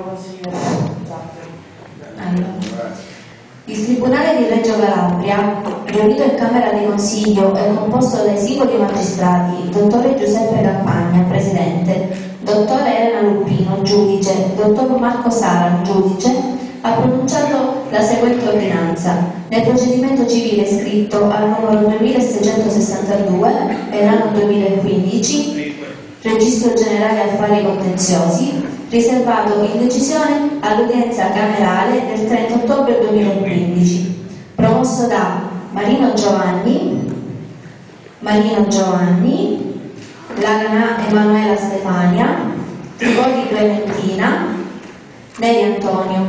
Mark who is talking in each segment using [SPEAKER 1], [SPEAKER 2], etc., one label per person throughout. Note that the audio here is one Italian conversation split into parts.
[SPEAKER 1] Consigliere
[SPEAKER 2] Allora. Il Tribunale di Reggio Calabria, riunito in Camera di Consiglio e composto dai singoli magistrati, dottore Giuseppe Campagna, presidente, dottore Elena Lupino, giudice, dottor Marco Sara, giudice, ha pronunciato la seguente ordinanza. Nel procedimento civile scritto al numero 2662 dell'anno 2015, Registro Generale Affari Contenziosi, riservato in decisione all'udienza camerale del 30 ottobre 2015, promosso da Marino Giovanni, Marino Giovanni, Lagana Emanuela Stefania, Tripodi Clementina, Neri Antonio,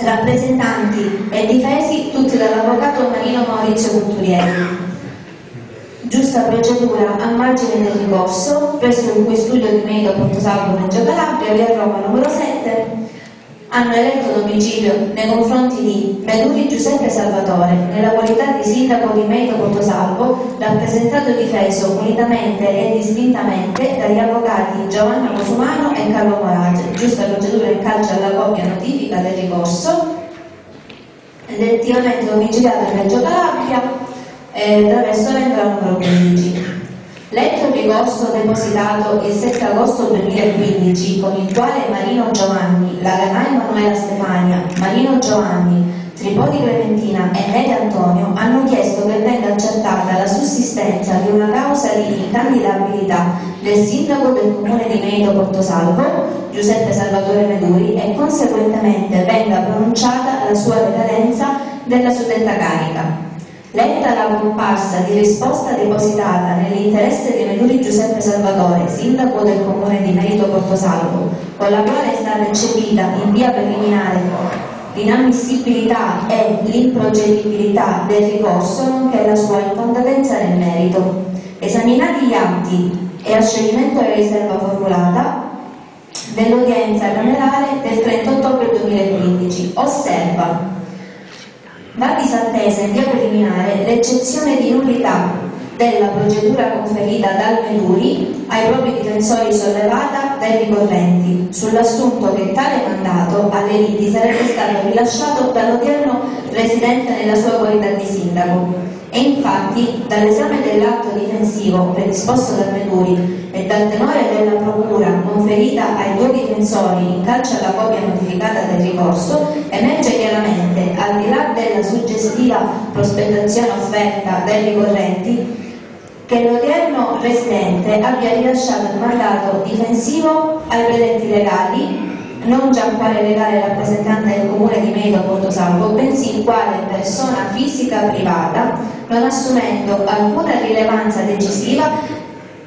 [SPEAKER 2] rappresentanti e difesi tutti dall'avvocato Marino Maurizio Conturieri giusta procedura a margine del ricorso presso il cui studio di Medo Portosalvo Reggio Calabria, via Roma numero 7, hanno eletto domicilio nei confronti di Meduri Giuseppe Salvatore, nella qualità di sindaco di Medo Portosalvo, rappresentato e difeso unitamente e distintamente dagli avvocati Giovanna Cosumano e Carlo Morage, giusta procedura in calcio alla coppia notifica del ricorso, elettivamente domiciliato in Reggio Calabria, dal restaurante al numero 15. Letto il ricorso depositato il 7 agosto 2015 con il quale Marino Giovanni, Laganà Emanuela Stefania, Marino Giovanni, Tripodi Clementina e Nede Antonio hanno chiesto che venga accertata la sussistenza di una causa di incandidabilità del sindaco del comune di Medo Portosalvo, Giuseppe Salvatore Meduri, e conseguentemente venga pronunciata la sua decadenza della suddetta carica. Letta la comparsa di risposta depositata nell'interesse di Meduri Giuseppe Salvatore, sindaco del comune di Merito Portosalvo, con la quale è stata eccepita in via preliminare l'inammissibilità e l'improcedibilità del ricorso, nonché la sua infondatezza nel merito. Esaminati gli atti e a scioglimento della riserva formulata dell'udienza camerale del 30 ottobre 2015, osserva Va disattesa in via preliminare l'eccezione di nullità della procedura conferita dal Meduri ai propri difensori sollevata dai ricorrenti sull'assunto che tale mandato alle liti sarebbe stato rilasciato dall'odierno residente nella sua qualità di sindaco e infatti dall'esame dell'atto difensivo predisposto dal Meduri e dal tenore della procura conferita ai due difensori in calcio alla copia notificata del ricorso emerge chiaramente, al di là della suggestiva prospettazione offerta dai ricorrenti, che l'odierno residente abbia rilasciato il mandato difensivo ai predenti legali non già quale legale rappresentante del comune di Medo Portosalvo, bensì quale persona fisica privata, non assumendo alcuna rilevanza decisiva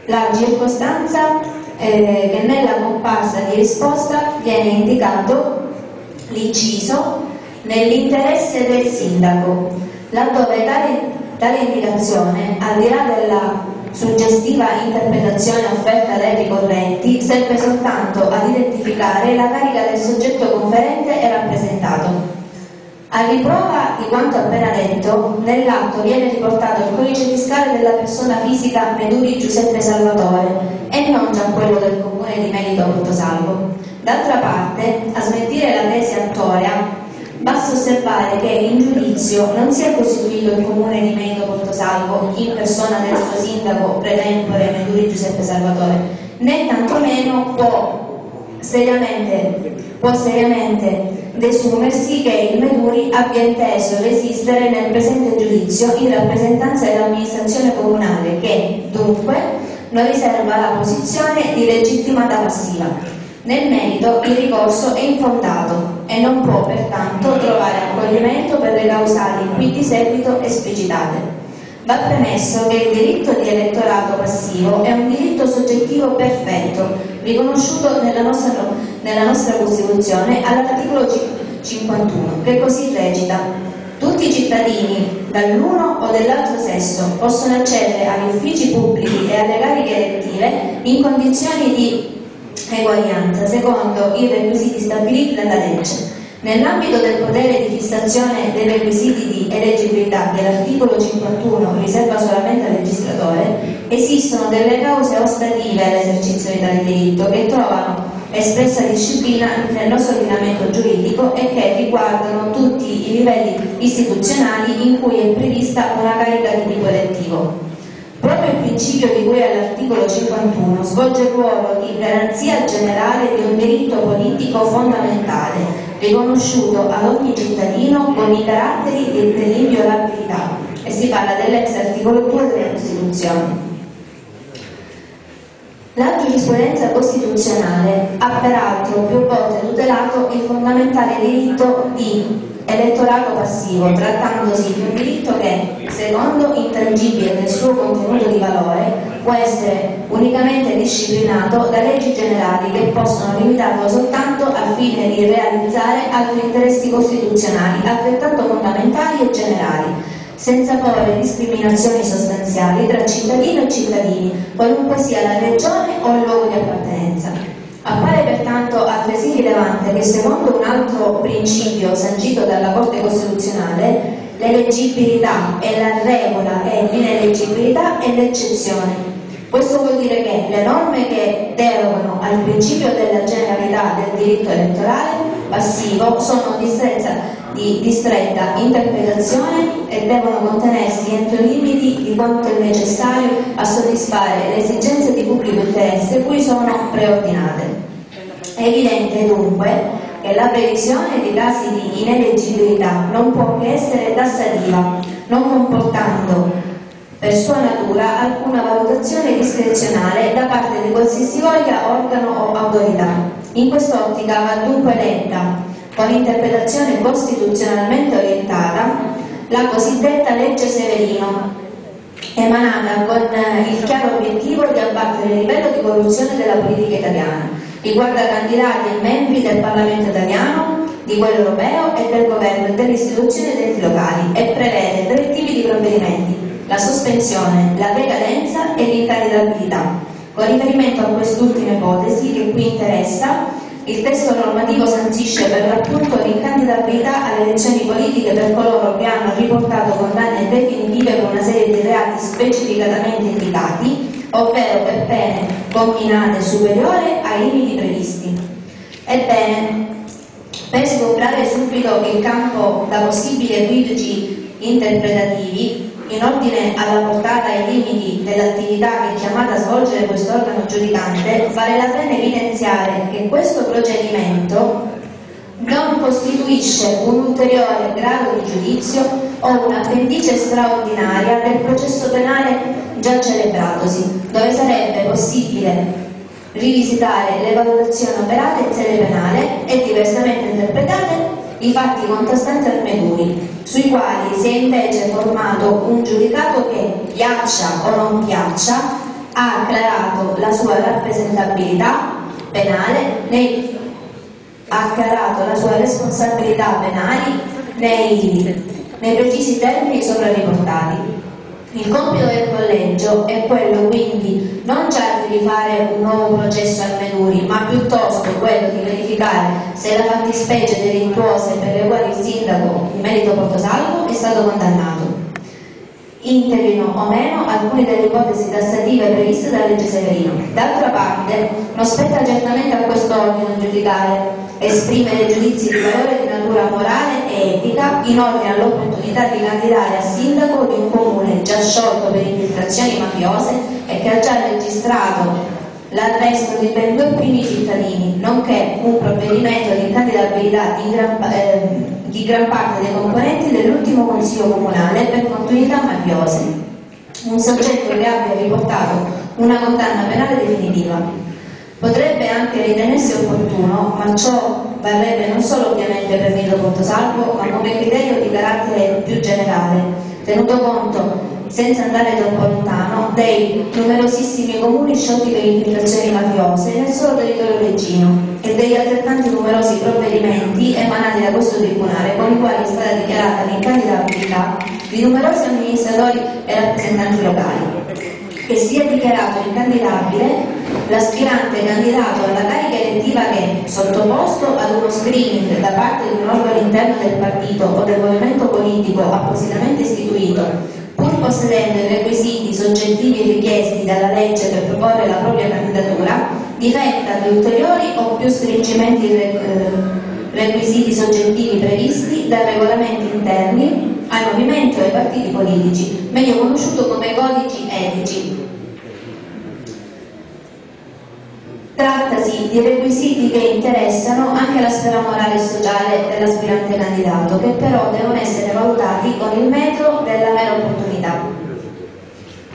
[SPEAKER 2] la circostanza eh, che nella comparsa di risposta viene indicato l'inciso nell'interesse del sindaco, laddove tale, tale indicazione, al di là della suggestiva interpretazione offerta dai ricorrenti serve soltanto ad identificare la carica del soggetto conferente e rappresentato. A riprova di quanto appena detto, nell'atto viene riportato il codice fiscale della persona fisica Meduri Giuseppe Salvatore e non già quello del comune di Merito Portosalvo. D'altra parte, a smentire la tesi attoria, Basta osservare che in giudizio non si è costituito il comune di Mendo Portosalvo in persona del suo sindaco pretempore Meduri Giuseppe Salvatore, né tantomeno può seriamente, può seriamente desumersi che il Meduri abbia inteso resistere nel presente giudizio in rappresentanza dell'amministrazione comunale che, dunque, non riserva la posizione di legittimata passiva. Nel merito il ricorso è infondato e non può pertanto trovare accoglimento per le causali qui di seguito esplicitate. Va premesso che il diritto di elettorato passivo è un diritto soggettivo perfetto, riconosciuto nella nostra, nella nostra Costituzione all'articolo 51, che così recita tutti i cittadini, dall'uno o dell'altro sesso, possono accedere agli uffici pubblici e alle cariche elettive in condizioni di eguaglianza secondo i requisiti stabiliti dalla legge. Nell'ambito del potere di fissazione dei requisiti di eleggibilità che l'articolo 51 riserva solamente al legistratore, esistono delle cause ostative all'esercizio di tale diritto che trovano espressa disciplina nel nostro ordinamento giuridico e che riguardano tutti i livelli istituzionali in cui è prevista una carica di tipo elettivo. Proprio il principio di cui all'articolo 51 svolge il ruolo di garanzia generale di un diritto politico fondamentale, riconosciuto ad ogni cittadino con i caratteri dell'inviolabilità e si parla dell'ex articolo 2 della Costituzione. La giurisprudenza costituzionale ha peraltro più volte tutelato il fondamentale diritto di elettorato passivo, trattandosi di un diritto che, secondo intangibile del suo contenuto di valore, può essere unicamente disciplinato da leggi generali che possono limitarlo soltanto al fine di realizzare altri interessi costituzionali altrettanto fondamentali e generali senza porre discriminazioni sostanziali tra cittadino e cittadini, qualunque sia la regione o il luogo di appartenenza. Appare pertanto altresì rilevante che secondo un altro principio sancito dalla Corte Costituzionale, l'eleggibilità è la regola e l'ineleggibilità è l'eccezione. Questo vuol dire che le norme che derogano al principio della generalità del diritto elettorale passivo sono di stretta di, di stretta interpretazione e devono contenersi entro i limiti di quanto è necessario a soddisfare le esigenze di pubblico interesse cui sono preordinate. È evidente dunque che la previsione dei casi di ineleggibilità non può che essere tassativa, non comportando per sua natura alcuna valutazione discrezionale da parte di qualsiasi organo o autorità. In quest'ottica va dunque letta con interpretazione costituzionalmente orientata, la cosiddetta legge Severino, emanata con eh, il chiaro obiettivo di abbattere il livello di corruzione della politica italiana. Riguarda candidati e membri del Parlamento italiano, di quello europeo e del governo e delle istituzioni ed enti locali e prevede tre tipi di provvedimenti, la sospensione, la decadenza e l'incandidabilità. Con riferimento a quest'ultima ipotesi che qui interessa, il testo normativo sancisce per l'appunto l'incandidabilità alle elezioni politiche per coloro che hanno riportato condanne definitive per una serie di reati specificatamente indicati, ovvero per pene combinate superiore ai limiti previsti. Ebbene, per sgombrare subito il campo da possibili equivoci interpretativi, in ordine alla portata e ai limiti dell'attività che è chiamata a svolgere questo organo giudicante, vale la pena evidenziare che questo procedimento non costituisce un ulteriore grado di giudizio o un'appendice straordinaria del processo penale già celebratosi, dove sarebbe possibile rivisitare le valutazioni operate in sede penale e diversamente interpretate i fatti contestanti al Meduri, sui quali si è invece formato un giudicato che, piaccia o non piaccia, ha acclarato la sua rappresentabilità penale, nei, ha acclarato la sua responsabilità penale nei, nei precisi termini sopra riportati. Il compito del collegio è quello quindi non già di rifare un nuovo processo al Menuri, ma piuttosto quello di verificare se la fattispecie delittuose per le quali il sindaco di merito Portosalvo è stato condannato. Integrino o meno alcune delle ipotesi tassative previste dalla legge Severino. D'altra parte, non spetta certamente a quest'ordine giudicare esprimere giudizi di valore di natura morale e etica in ordine all'opportunità di candidare a sindaco di un comune già sciolto per infiltrazioni mafiose e che ha già registrato l'arresto di ben due primi cittadini, nonché un provvedimento di candidabilità di gran, eh, di gran parte dei componenti dell'ultimo Consiglio Comunale per continuità mafiose. Un soggetto che abbia riportato una condanna penale definitiva. Potrebbe anche ritenersi opportuno, ma ciò varrebbe non solo ovviamente per Nilo Pontosalvo, ma come criterio di carattere più generale, tenuto conto, senza andare troppo lontano, dei numerosissimi comuni sciolti per infiltrazioni mafiose nel solo territorio reggino e degli altrettanti numerosi provvedimenti emanati da questo tribunale con i quali è stata dichiarata l'incandidabilità di numerosi amministratori e rappresentanti locali. Che sia dichiarato incandidabile l'aspirante candidato alla carica elettiva che, sottoposto ad uno screening da parte di un organo interno del partito o del movimento politico appositamente istituito, pur possedendo i requisiti soggettivi richiesti dalla legge per proporre la propria candidatura, difetta di ulteriori o più stringimenti eh, requisiti soggettivi previsti dai regolamenti interni ai movimenti o ai partiti politici, meglio conosciuto come codici etici. Trattasi di requisiti che interessano anche la sfera morale e sociale dell'aspirante candidato, che però devono essere valutati con il metro della mera opportunità.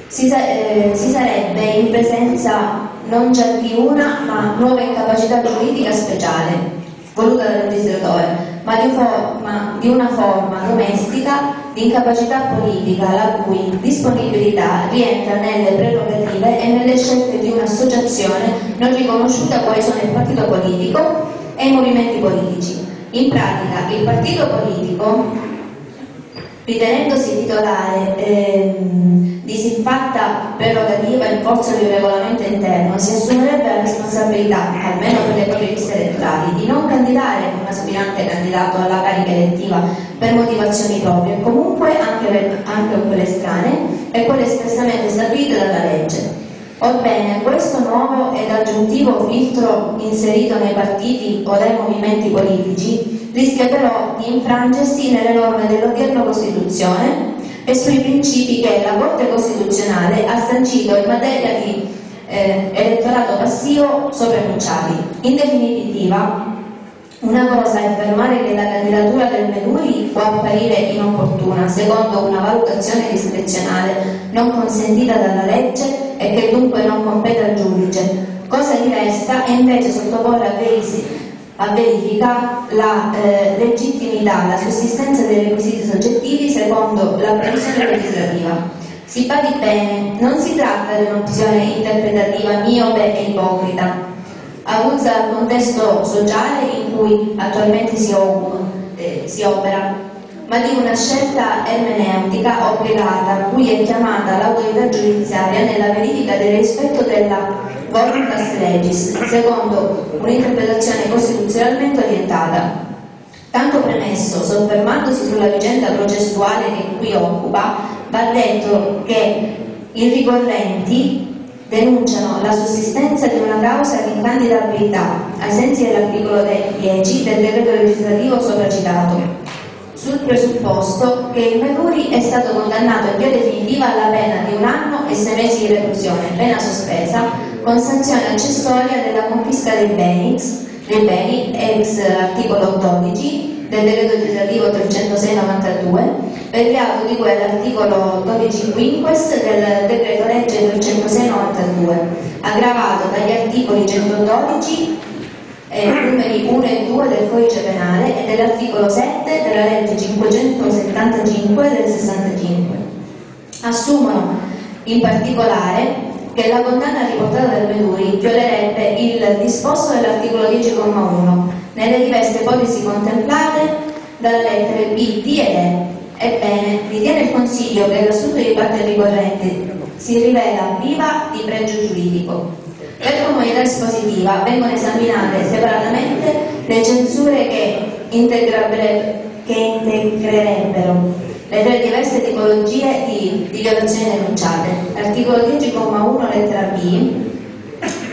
[SPEAKER 2] Si, eh, si sarebbe in presenza non già di una, ma nuova incapacità giuridica speciale, voluta dal legislatore, ma di, forma, di una forma domestica di incapacità politica la cui disponibilità rientra nelle prerogative e nelle scelte di un'associazione non riconosciuta quali sono il partito politico e i movimenti politici. In pratica il partito politico ritenendosi titolare ehm, di siffatta prerogativa in forza di un regolamento interno, si assumerebbe la responsabilità, almeno per le proprie liste elettorali, di non candidare un aspirante candidato alla carica elettiva per motivazioni proprie, comunque anche, per, anche quelle strane e quelle espressamente stabilite dalla legge. Orbene, questo nuovo ed aggiuntivo filtro inserito nei partiti o dai movimenti politici rischia però di infrangersi nelle norme dell'odierna Costituzione e sui principi che la Corte Costituzionale ha sancito in materia di eh, elettorato passivo sopra-enunciati. In definitiva, una cosa è affermare che la candidatura del Meduri può apparire inopportuna secondo una valutazione discrezionale non consentita dalla legge e che dunque non compete al giudice. Cosa diversa è invece sottoporre a veri a verifica la eh, legittimità, la sussistenza dei requisiti soggettivi secondo la previsione legislativa. Si badi bene, non si tratta di un'opzione interpretativa miope e ipocrita, avulsa dal contesto sociale in cui attualmente si, eh, si opera, ma di una scelta ermeneutica obbligata cui è chiamata l'autorità giudiziaria nella verifica del rispetto della voluntas legis, secondo un'interpretazione costituzionalmente orientata. Tanto premesso, soffermandosi sulla vicenda processuale che qui occupa, va detto che i ricorrenti denunciano la sussistenza di una causa di incandidabilità ai sensi dell'articolo 10 del decreto legislativo sopracitato sul presupposto che il Meduri è stato condannato in via definitiva alla pena di un anno e sei mesi di reclusione, pena sospesa, con sanzione accessoria della confisca dei beni, dei beni ex articolo 12 del decreto legislativo 306-92 per il reato di cui all'articolo 12 quinques del decreto legge 306-92 aggravato dagli articoli 112 eh, numeri 1 e 2 del codice penale e dell'articolo 7 della legge 575 del 65. Assumono in particolare che la condanna riportata dal Meduri violerebbe il disposto dell'articolo 10,1 nelle diverse ipotesi contemplate dalle lettere B, D ed E. Ebbene, ritiene il Consiglio che l'assunto di parte ricorrente si rivela viva di pregio giuridico per comunità espositiva vengono esaminate separatamente le censure che, che integrerebbero le tre diverse tipologie di, di violazioni denunciate. L'articolo 10,1 lettera B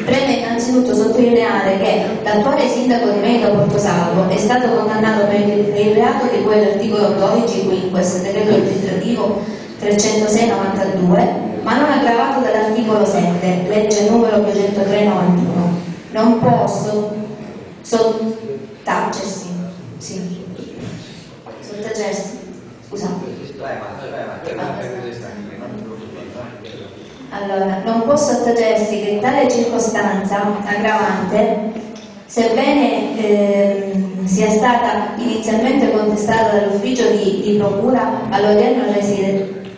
[SPEAKER 2] preme innanzitutto sottolineare che l'attuale sindaco di Meta Portosalvo è stato condannato per il reato di cui l'articolo 12 quinques decreto legislativo 306-92 ma non aggravato dall'articolo 7, legge numero 203-91. Non può sottaccersi, sì, sottaccersi, scusate. Allora, non può sottaccersi che tale circostanza aggravante, sebbene eh, sia stata inizialmente contestata dall'ufficio di, di procura all'odierno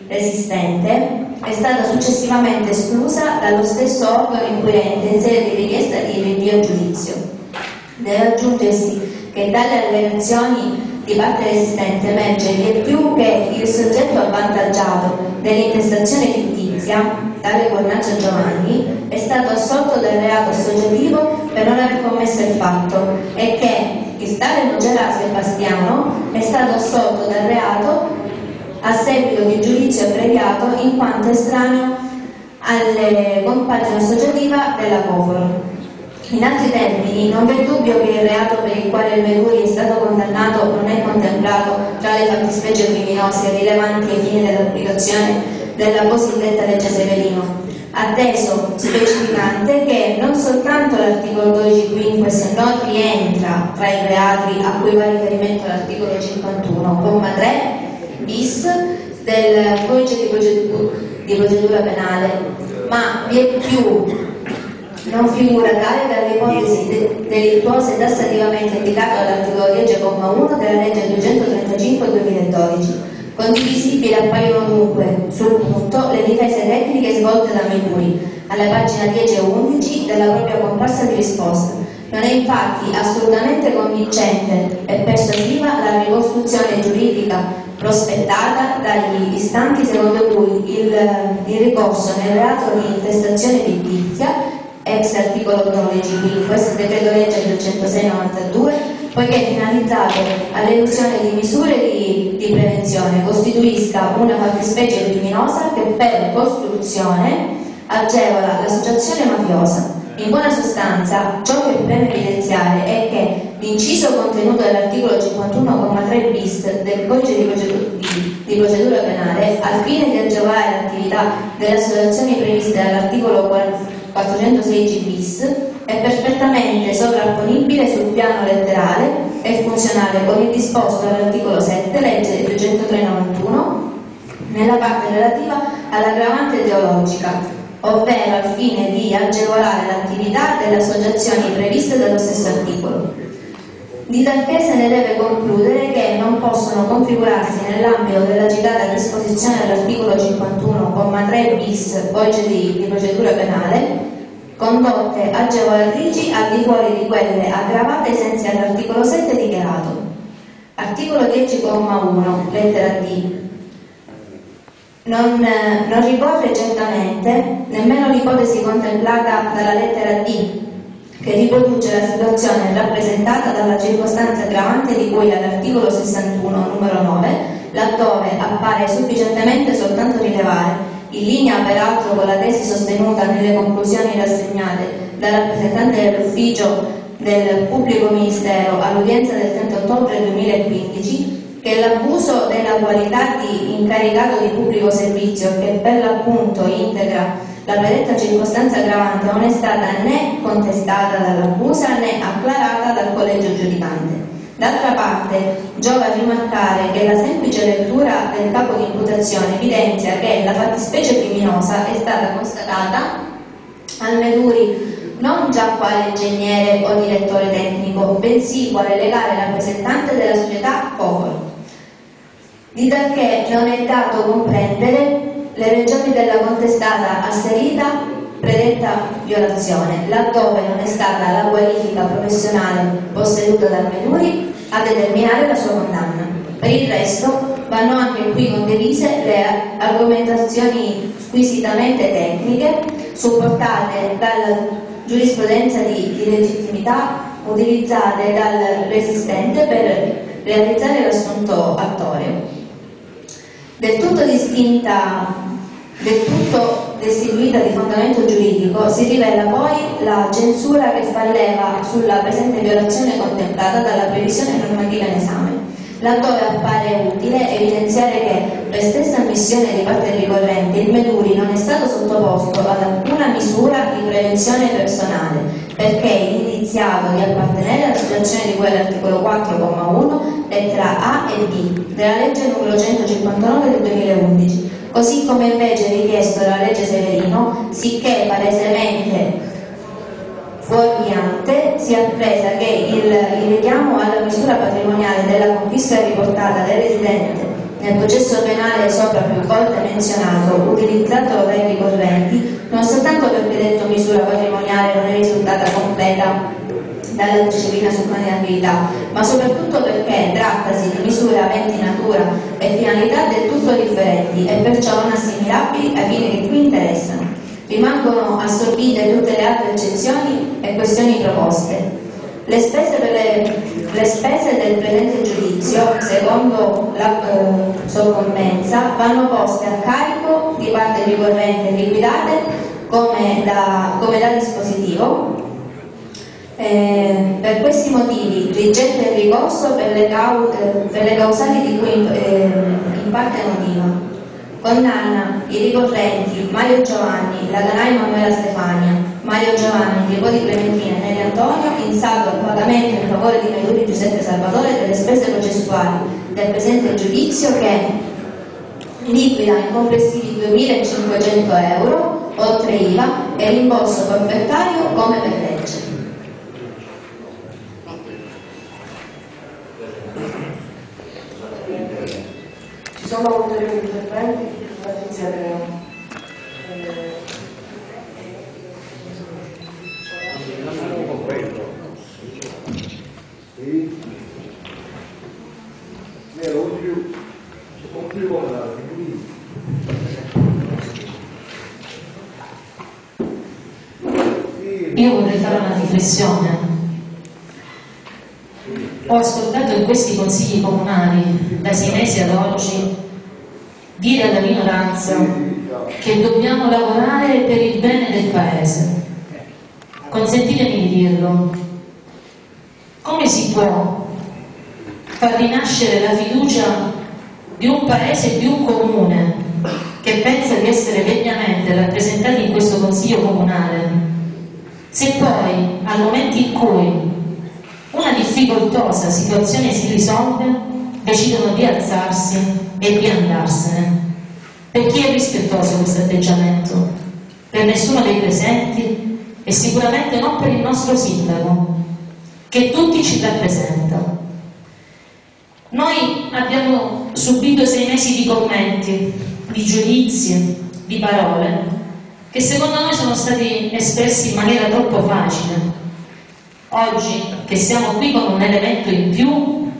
[SPEAKER 2] resistente, è stata successivamente esclusa dallo stesso organo inquirente in sede di richiesta di rinvio a giudizio. Deve aggiungersi che dalle allegazioni di parte resistente emerge che più che il soggetto avvantaggiato dell'intestazione fittizia, tale Cornaccio Giovanni, è stato assolto dal reato associativo per non aver commesso il fatto e che il tale Nogera Sebastiano è stato assolto dal reato a seguito di giudizio abbreviato in quanto estraneo alle compagine associativa della COFOR. In altri termini, non v'è dubbio che il reato per il quale il Meduri è stato condannato non è contemplato tra le fattispecie criminose rilevanti ai fini dell'applicazione della cosiddetta legge Severino, atteso specificante che non soltanto l'articolo 12 quinques non rientra tra i reati a cui va riferimento l'articolo 51,3 bis del codice di procedura penale, ma vi è più non figura tale dalle ipotesi de delittuose tassativamente indicate dall'articolo 10,1 della legge 235-2012. Condivisibili appaiono dunque sul punto le difese tecniche svolte da Meduri alla pagina 10 e 11 della propria comparsa di risposta. Non è infatti assolutamente convincente e persuasiva la ricostruzione giuridica prospettata dagli istanti secondo cui il, il ricorso nel reato di intestazione fittizia, ex articolo 12 di questo decreto legge 206-92, poiché finalizzato all'elusione di misure di, di prevenzione, costituisca una fattispecie criminosa che per costruzione agevola l'associazione mafiosa. In buona sostanza, ciò che preme evidenziare è che l'inciso contenuto dell'articolo 51,3 bis del codice di procedura, di, di procedura, penale, al fine di agevolare l'attività delle associazioni previste dall'articolo 416 bis, è perfettamente sovrapponibile sul piano letterale e funzionale con il disposto dall'articolo 7, legge 20391, nella parte relativa all'aggravante teologica, ovvero al fine di agevolare l'attività delle associazioni previste dallo stesso articolo. Di talché se ne deve concludere che non possono configurarsi nell'ambito della citata disposizione dell'articolo 51,3 bis codice di, di procedura penale condotte agevolatrici al di fuori di quelle aggravate ai sensi dell'articolo 7 dichiarato. Articolo 10,1 lettera D non, non ricorre certamente nemmeno l'ipotesi contemplata dalla lettera D, che riproduce la situazione rappresentata dalla circostanza aggravante di cui all'articolo 61 numero 9, laddove appare sufficientemente soltanto rilevare, in linea peraltro con la tesi sostenuta nelle conclusioni rassegnate dal rappresentante dell'ufficio del pubblico ministero all'udienza del 30 ottobre 2015, che l'abuso della qualità di incaricato di pubblico servizio che per l'appunto integra la predetta circostanza aggravante non è stata né contestata dall'accusa né acclarata dal collegio giudicante. D'altra parte, giova rimarcare che la semplice lettura del capo di imputazione evidenzia che la fattispecie criminosa è stata constatata al Meduri non già quale ingegnere o direttore tecnico, bensì quale legale rappresentante della società Copol di talché non è dato comprendere le ragioni della contestata asserita predetta violazione, laddove non è stata la qualifica professionale posseduta dal Menuri a determinare la sua condanna. Per il resto vanno anche qui condivise le argomentazioni squisitamente tecniche supportate dalla giurisprudenza di, di legittimità utilizzate dal resistente per realizzare l'assunto attoreo. Del tutto distinta, del tutto destituita di fondamento giuridico, si rivela poi la censura che fa leva sulla presente violazione contemplata dalla previsione normativa in esame, laddove appare utile evidenziare che per stessa ammissione di parte ricorrente il Meduri non è stato sottoposto ad alcuna misura di prevenzione personale, perché indiziato di appartenere all'associazione di cui all'articolo 4,1 lettera A e B della legge numero 159 del 2011, così come invece richiesto dalla legge Severino, sicché palesemente fuorviante si è appresa che il, il richiamo alla misura patrimoniale della confisca riportata del residente nel processo penale sopra più volte menzionato, utilizzato dai ricorrenti, non soltanto perché detto misura patrimoniale non è risultata completa dalla disciplina su candidabilità, ma soprattutto perché trattasi di misure aventi natura e finalità del tutto differenti e perciò non assimilabili ai fini che qui interessano. Rimangono assorbite tutte le altre eccezioni e questioni proposte. Le spese, le, le spese, del presente giudizio, secondo la eh, soccombenza, vanno poste a carico di parte ricorrente liquidate come da, come da dispositivo. Eh, per questi motivi rigetta il ricorso per le, cau per le causali di cui eh, in parte motiva. Condanna i ricorrenti Mario Giovanni, Laganai Manuela Stefania, Mario Giovanni, nipoti Clementina e Neri Antonio, in salvo al pagamento in favore di Maiduri Giuseppe Salvatore delle spese processuali del presente giudizio che liquida in complessivi 2.500 euro, oltre IVA, e rimborso forfettario come per legge.
[SPEAKER 1] Ci sono ulteriori interventi? Patrizia
[SPEAKER 3] la quindi.
[SPEAKER 4] Io vorrei fare una riflessione. Ho ascoltato in questi consigli comunali da sei mesi ad oggi dire alla minoranza che dobbiamo lavorare per il bene del Paese. Consentitemi di dirlo. Come si può far rinascere la fiducia di un paese, di un comune che pensa di essere degnamente rappresentato in questo consiglio comunale, se poi al momento in cui una difficoltosa situazione si risolve, decidono di alzarsi e di andarsene. Per chi è rispettoso questo atteggiamento? Per nessuno dei presenti e sicuramente non per il nostro sindaco, che tutti ci rappresenta. Noi abbiamo subito sei mesi di commenti, di giudizi, di parole, che secondo noi sono stati espressi in maniera troppo facile. Oggi, che siamo qui con un elemento in più,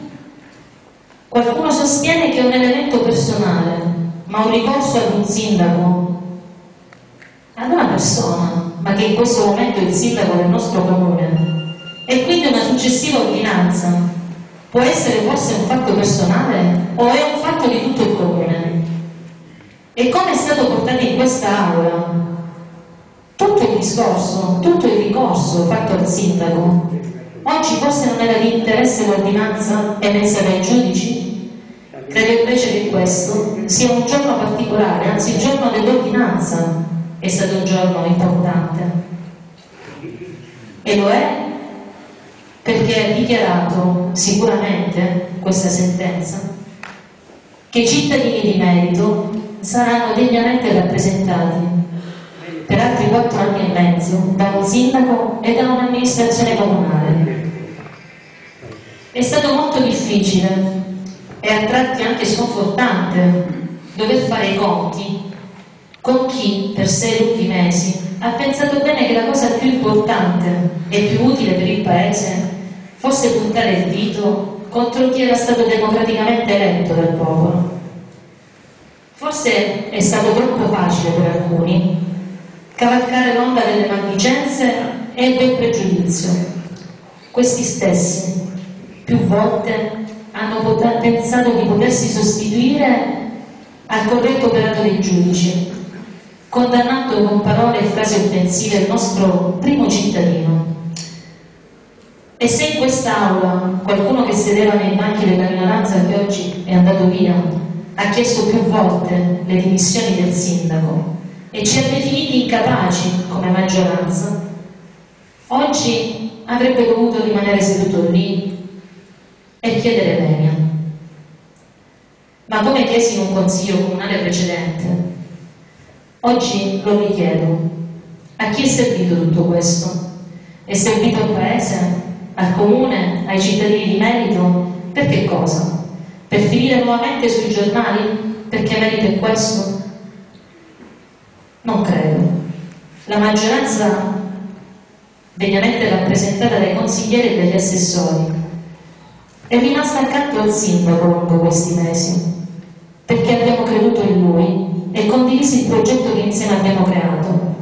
[SPEAKER 4] qualcuno sostiene che è un elemento personale, ma un ricorso ad un sindaco, ad una persona, ma che in questo momento è il sindaco del nostro comune, e quindi una successiva ordinanza. Può essere forse un fatto personale o è un fatto di tutto il comune? E come è stato portato in questa aula tutto il discorso, tutto il ricorso fatto al sindaco, oggi forse non era di interesse l'ordinanza emessa dai giudici? Credo invece che questo sia un giorno particolare, anzi il giorno dell'ordinanza è stato un giorno importante. E lo è perché ha dichiarato sicuramente questa sentenza che i cittadini di merito saranno degnamente rappresentati per altri quattro anni e mezzo da un sindaco e da un'amministrazione comunale. È stato molto difficile e a tratti anche sconfortante dover fare i conti con chi per sei lunghi mesi ha pensato bene che la cosa più importante e più utile per il Paese fosse puntare il dito contro chi era stato democraticamente eletto dal popolo. Forse è stato troppo facile per alcuni cavalcare l'onda delle maldicenze e del pregiudizio. Questi stessi più volte hanno pensato di potersi sostituire al corretto operato dei giudici, condannando con parole e frasi offensive il nostro primo cittadino. E se in quest'aula qualcuno che sedeva nei banchi della minoranza che oggi è andato via ha chiesto più volte le dimissioni del sindaco e ci ha definiti incapaci come maggioranza, oggi avrebbe dovuto rimanere seduto lì e chiedere venia. Ma come chiesi in un consiglio comunale precedente, oggi lo richiedo. A chi è servito tutto questo? È servito al Paese? Al Comune? Ai cittadini di merito? Per che cosa? Per finire nuovamente sui giornali? Perché merito è questo? Non credo. La maggioranza degnamente rappresentata dai consiglieri e dagli assessori è rimasta accanto al sindaco lungo questi mesi, perché abbiamo creduto in lui e condiviso il progetto che insieme abbiamo creato.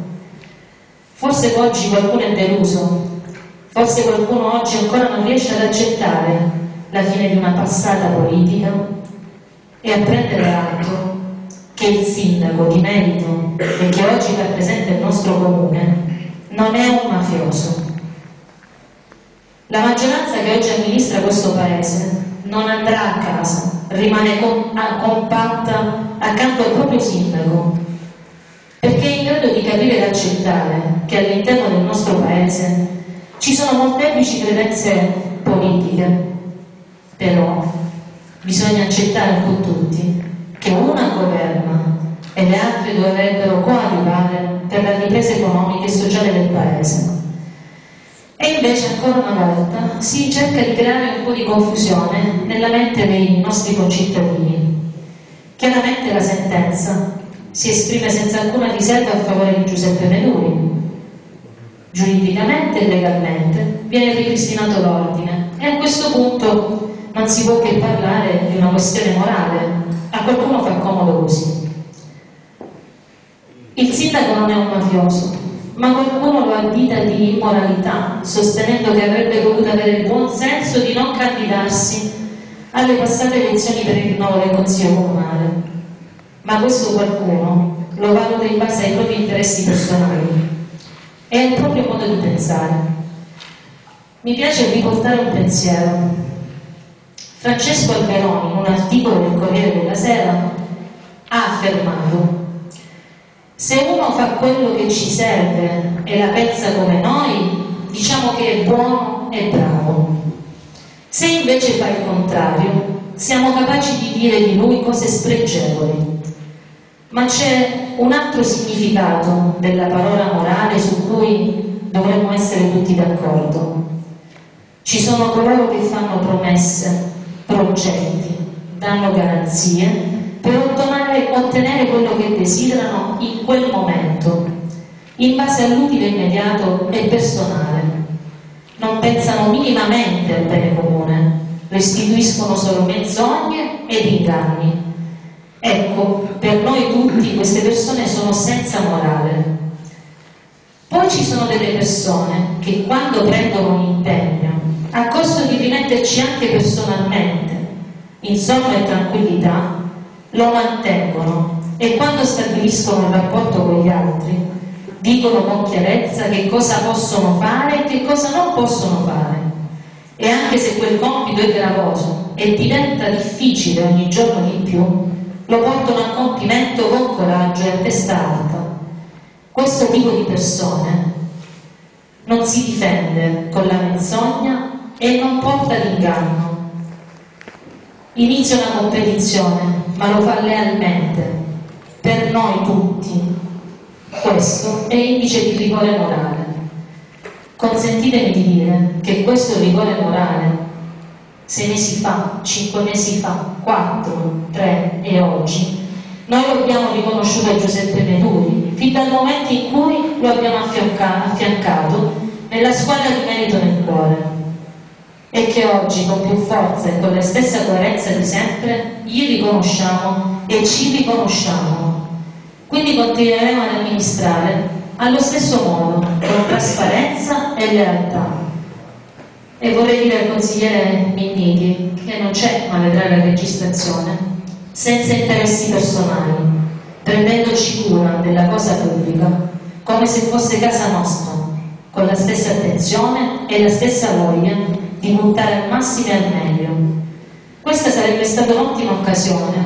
[SPEAKER 4] Forse oggi qualcuno è deluso, Forse qualcuno oggi ancora non riesce ad accettare la fine di una passata politica e a prendere atto che il sindaco di merito e che oggi rappresenta il nostro comune non è un mafioso. La maggioranza che oggi amministra questo paese non andrà a casa, rimane com- compatta accanto al proprio sindaco, perché è in grado di capire ed accettare che all'interno del nostro paese ci sono molteplici credenze politiche, però bisogna accettare un po' tutti che una governa e le altre dovrebbero coadiuvare per la ripresa economica e sociale del paese. E invece ancora una volta si cerca di creare un po' di confusione nella mente dei nostri concittadini. Chiaramente la sentenza si esprime senza alcuna riserva a favore di Giuseppe Meluri. Giuridicamente e legalmente viene ripristinato l'ordine e a questo punto non si può che parlare di una questione morale. A qualcuno fa comodo così. Il sindaco non è un mafioso, ma qualcuno lo addita di immoralità, sostenendo che avrebbe dovuto avere il buon senso di non candidarsi alle passate elezioni per il rinnovo del Consiglio Comunale. Ma questo qualcuno lo valuta in base ai propri interessi personali e al proprio modo di pensare. Mi piace riportare un pensiero. Francesco Alberoni, in un articolo del Corriere della Sera, ha affermato se uno fa quello che ci serve e la pensa come noi, diciamo che è buono e bravo. Se invece fa il contrario, siamo capaci di dire di lui cose spregevoli. Ma c'è un altro significato della parola morale su cui dovremmo essere tutti d'accordo. Ci sono coloro che fanno promesse, progetti, danno garanzie per ottenere, ottenere quello che desiderano in quel momento, in base all'utile immediato e personale. Non pensano minimamente al bene comune, restituiscono solo menzogne ed inganni. Ecco, per noi tutti queste persone sono senza morale. Poi ci sono delle persone che quando prendono un impegno, a costo di rimetterci anche personalmente, in sonno e tranquillità, lo mantengono e quando stabiliscono un rapporto con gli altri dicono con chiarezza che cosa possono fare e che cosa non possono fare. E anche se quel compito è gravoso e diventa difficile ogni giorno di più, lo portano a compimento con coraggio e a testa alta. Questo tipo di persone non si difende con la menzogna e non porta l'inganno. Inizia una competizione ma lo fa lealmente, per noi tutti. Questo è indice di rigore morale. Consentitemi di dire che questo rigore morale, sei mesi fa, cinque mesi fa, quattro, tre e oggi, noi lo abbiamo riconosciuto a Giuseppe Meduri, fin dal momento in cui lo abbiamo affiancato nella squadra di merito nel cuore e che oggi con più forza e con la stessa coerenza di sempre gli riconosciamo e ci riconosciamo. Quindi continueremo ad amministrare allo stesso modo, con trasparenza e lealtà. E vorrei dire al consigliere Minniti che non c'è, ma vedrà la registrazione, senza interessi personali, prendendoci cura della cosa pubblica, come se fosse casa nostra, con la stessa attenzione e la stessa voglia di puntare al massimo e al meglio. Questa sarebbe stata un'ottima occasione,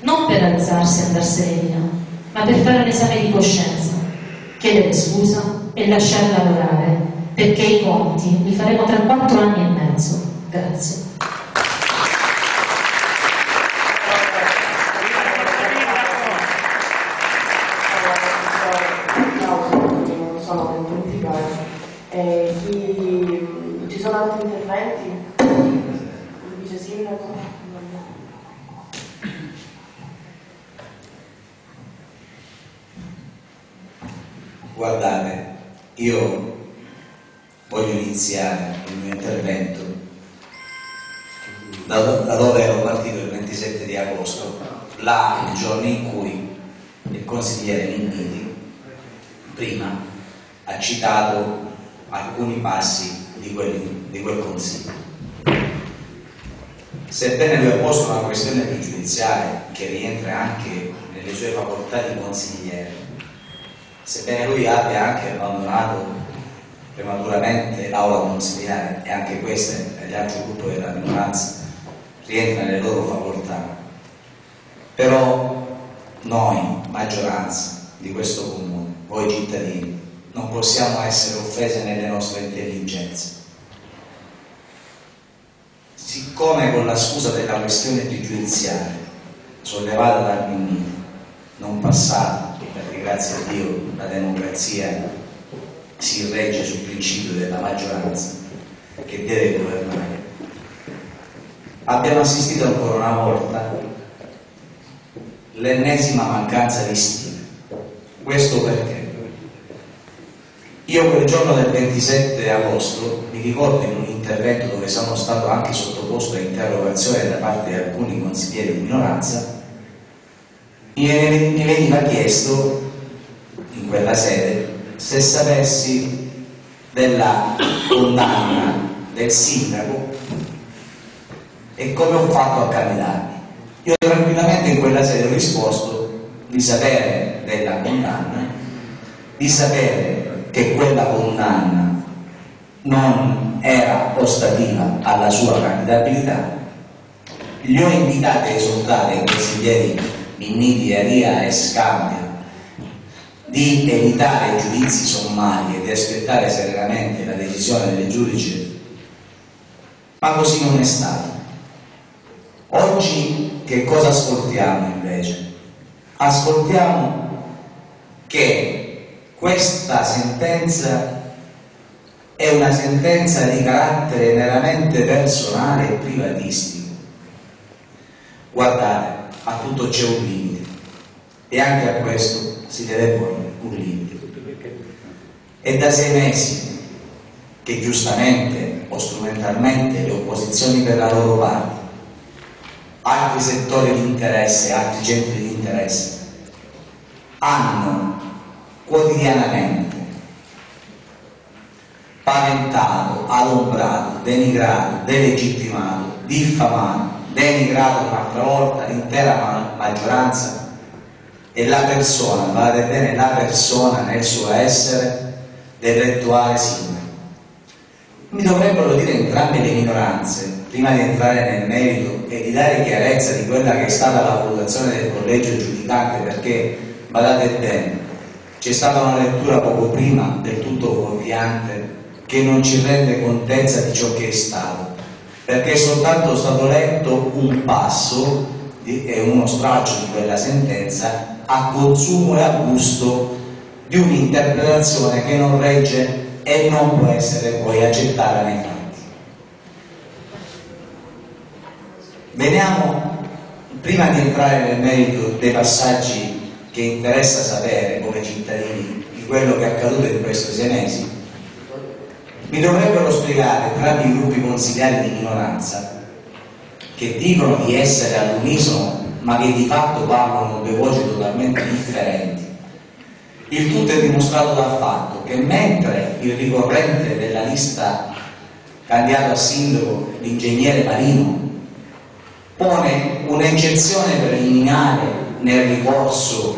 [SPEAKER 4] non per alzarsi e andarsene via, ma per fare un esame di coscienza, chiedere scusa e lasciare lavorare, perché i conti li faremo tra quattro anni e mezzo. Grazie.
[SPEAKER 1] Eh, chi, ci sono altri interventi? Il vice sindaco?
[SPEAKER 5] Guardate, io voglio iniziare il mio intervento da, da dove ero partito il 27 di agosto, là il giorno in cui il consigliere Minniti prima ha citato alcuni passi di, quelli, di quel consiglio. Sebbene lui ha posto una questione pregiudiziale che rientra anche nelle sue facoltà di consigliere, sebbene lui abbia anche abbandonato prematuramente l'aula consigliare e anche queste e gli altri gruppi della minoranza rientra nelle loro facoltà, però noi, maggioranza di questo comune, voi cittadini, non possiamo essere offesi nelle nostre intelligenze. Siccome con la scusa della questione pregiudiziale sollevata dal Minnino non passata, perché grazie a Dio la democrazia si regge sul principio della maggioranza che deve governare, abbiamo assistito ancora una volta l'ennesima mancanza di stile. Questo perché? Io quel giorno del 27 agosto mi ricordo in un intervento dove sono stato anche sottoposto a interrogazione da parte di alcuni consiglieri di minoranza, mi veniva chiesto in quella sede se sapessi della condanna del sindaco e come ho fatto a candidarmi. Io tranquillamente in quella sede ho risposto di sapere della condanna, di sapere che quella condanna non era ostativa alla sua candidabilità. Li ho invitati a esortare i consiglieri Minniti, Aria e Scambia di evitare giudizi sommari e di aspettare serenamente la decisione del giudice, ma così non è stato. Oggi che cosa ascoltiamo invece? Ascoltiamo che questa sentenza è una sentenza di carattere meramente personale e privatistico. Guardate, a tutto c'è un limite e anche a questo si deve porre un limite. È da sei mesi che giustamente o strumentalmente le opposizioni per la loro parte altri settori di interesse, altri centri di interesse, hanno quotidianamente paventato, adombrato, denigrato, delegittimato, diffamato, denigrato un'altra volta l'intera maggioranza e la persona, guardate bene, la persona nel suo essere dell'attuale sindaco. Mi dovrebbero dire entrambe le minoranze prima di entrare nel merito e di dare chiarezza di quella che è stata la valutazione del collegio giudicante, perché, badate bene, c'è stata una lettura poco prima del tutto fuorviante che non ci rende contezza di ciò che è stato, perché è soltanto stato letto un passo e uno straccio di quella sentenza a consumo e a gusto di un'interpretazione che non regge e non può essere poi accettata nei fatti. Veniamo, prima di entrare nel merito dei passaggi che interessa sapere come cittadini di quello che è accaduto in questi sei mesi, mi dovrebbero spiegare tramite i gruppi consigliari di minoranza che dicono di essere all'unisono ma che di fatto parlano due voci totalmente differenti. Il tutto è dimostrato dal fatto che mentre il ricorrente della lista candidato a sindaco, l'ingegnere Marino, pone un'eccezione preliminare nel ricorso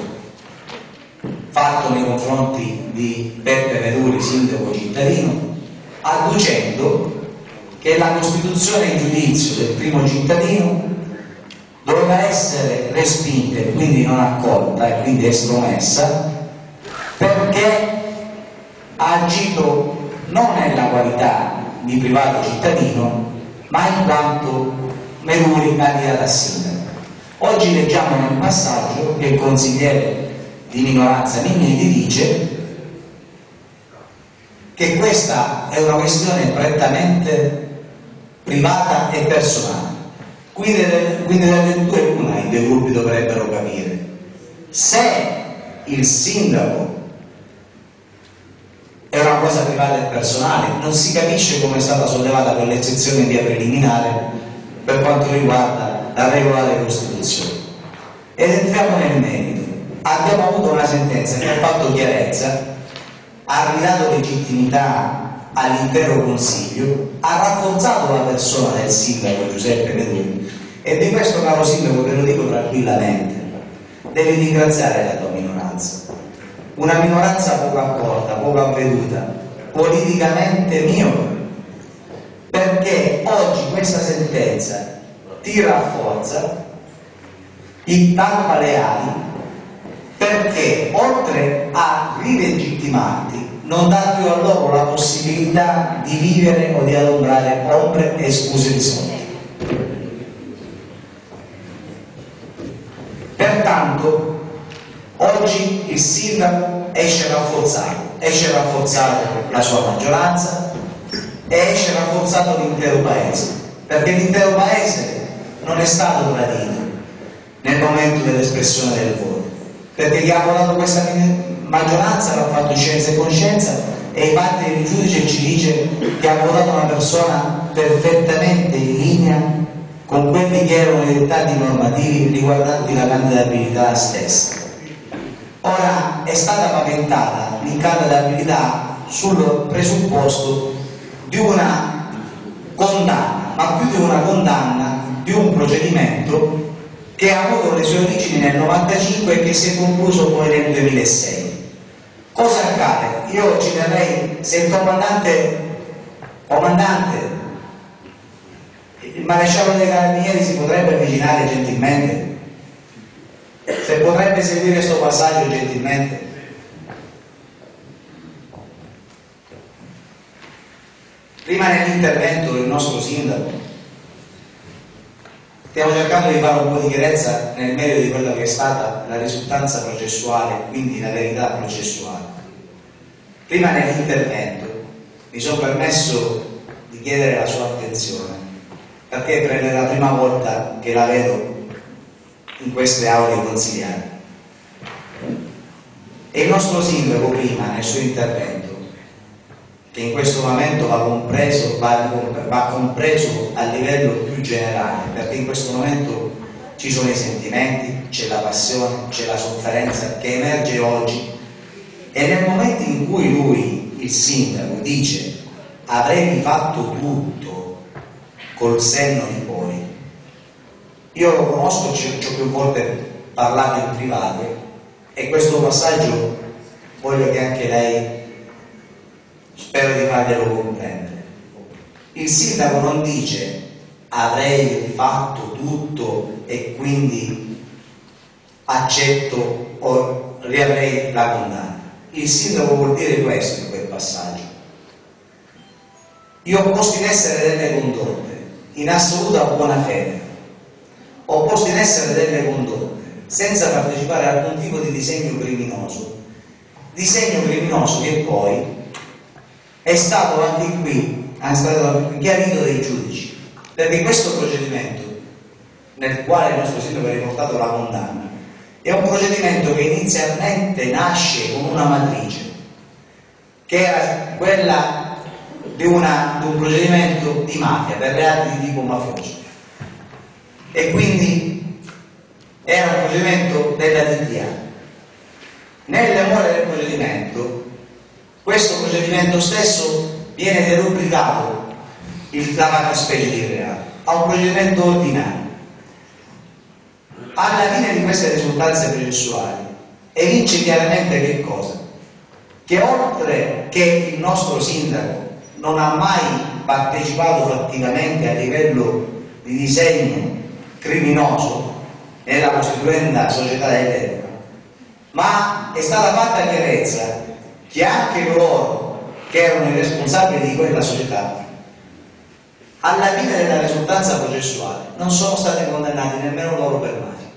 [SPEAKER 5] fatto nei confronti di Beppe Veduri, sindaco cittadino, adducendo che la costituzione in giudizio del primo cittadino doveva essere respinta e quindi non accolta e quindi estromessa perché ha agito non nella qualità di privato cittadino ma in quanto Candidato a sindaco. Oggi leggiamo nel passaggio che il consigliere di minoranza Minniti dice che questa è una questione prettamente privata e personale. Quindi, quindi dalle due una i due gruppi dovrebbero capire. Se il sindaco è una cosa privata e personale, non si capisce come è stata sollevata quell'eccezione in via preliminare per quanto riguarda la regolare Costituzione. Ed entriamo nel merito. Abbiamo avuto una sentenza che ha fatto chiarezza, ha ridato legittimità all'intero Consiglio, ha rafforzato la persona del sindaco Giuseppe Meduni e di questo caro sindaco te lo dico tranquillamente, devi ringraziare la tua minoranza, una minoranza poco accorta, poco avveduta, politicamente miope, perché oggi questa sentenza ti rafforza, ti tappa le ali, perché oltre a rilegittimarti non dà più a loro la possibilità di vivere o di adombrare ombre e scuse di soldi. Pertanto oggi il sindaco esce rafforzato, esce rafforzato la sua maggioranza e esce rafforzato l'intero paese, perché l'intero paese non è stato tradito nel momento dell'espressione del voto, perché chi ha votato questa maggioranza l'ha fatto scienza e coscienza e infatti il giudice ci dice che ha votato una persona perfettamente in linea con quelli che erano i dettati normativi riguardanti la candidabilità stessa. Ora è stata paventata l'incandidabilità sul presupposto di una condanna, ma più di una condanna, di un procedimento che ha avuto le sue origini nel 95 e che si è concluso poi nel 2006. Cosa accade? Io ci terrei, se il comandante, comandante, il maresciallo dei carabinieri si potrebbe avvicinare gentilmente? Se potrebbe seguire questo passaggio gentilmente? Prima nell'intervento del nostro sindaco stiamo cercando di fare un po' di chiarezza nel merito di quella che è stata la risultanza processuale, quindi la verità processuale. Prima nell'intervento mi sono permesso di chiedere la sua attenzione, perché è la prima volta che la vedo in queste aule consigliari. E il nostro sindaco prima, nel suo intervento, che in questo momento va compreso, va, va compreso a livello più generale, perché in questo momento ci sono i sentimenti, c'è la passione, c'è la sofferenza che emerge oggi. E nel momento in cui lui, il sindaco, dice avrei fatto tutto col senno di poi, io lo conosco, ci ho più volte parlato in privato e questo passaggio voglio che anche lei spero di farglielo comprendere. Il sindaco non dice avrei fatto tutto e quindi accetto o riavrei la condanna. Il sindaco vuol dire questo in quel passaggio. Io ho posto in essere delle condotte in assoluta buona fede, ho posto in essere delle condotte senza partecipare a alcun tipo di disegno criminoso, disegno criminoso che poi è stato anche qui, è stato chiarito dai giudici, perché questo procedimento nel quale il nostro sindaco ha riportato la condanna è un procedimento che inizialmente nasce con una matrice, che era quella di, una, di un procedimento di mafia per reati di tipo mafioso. E quindi era un procedimento della DDA. Nelle more del procedimento questo procedimento stesso viene derubricato la fattispecie di reato a un procedimento ordinario. Alla fine di queste risultanze processuali evince chiaramente che cosa? Che oltre che il nostro sindaco non ha mai partecipato fattivamente a livello di disegno criminoso nella costituenda società dell'epoca, ma è stata fatta chiarezza che anche coloro che erano i responsabili di quella società, alla fine della risultanza processuale, non sono stati condannati nemmeno loro per mafia.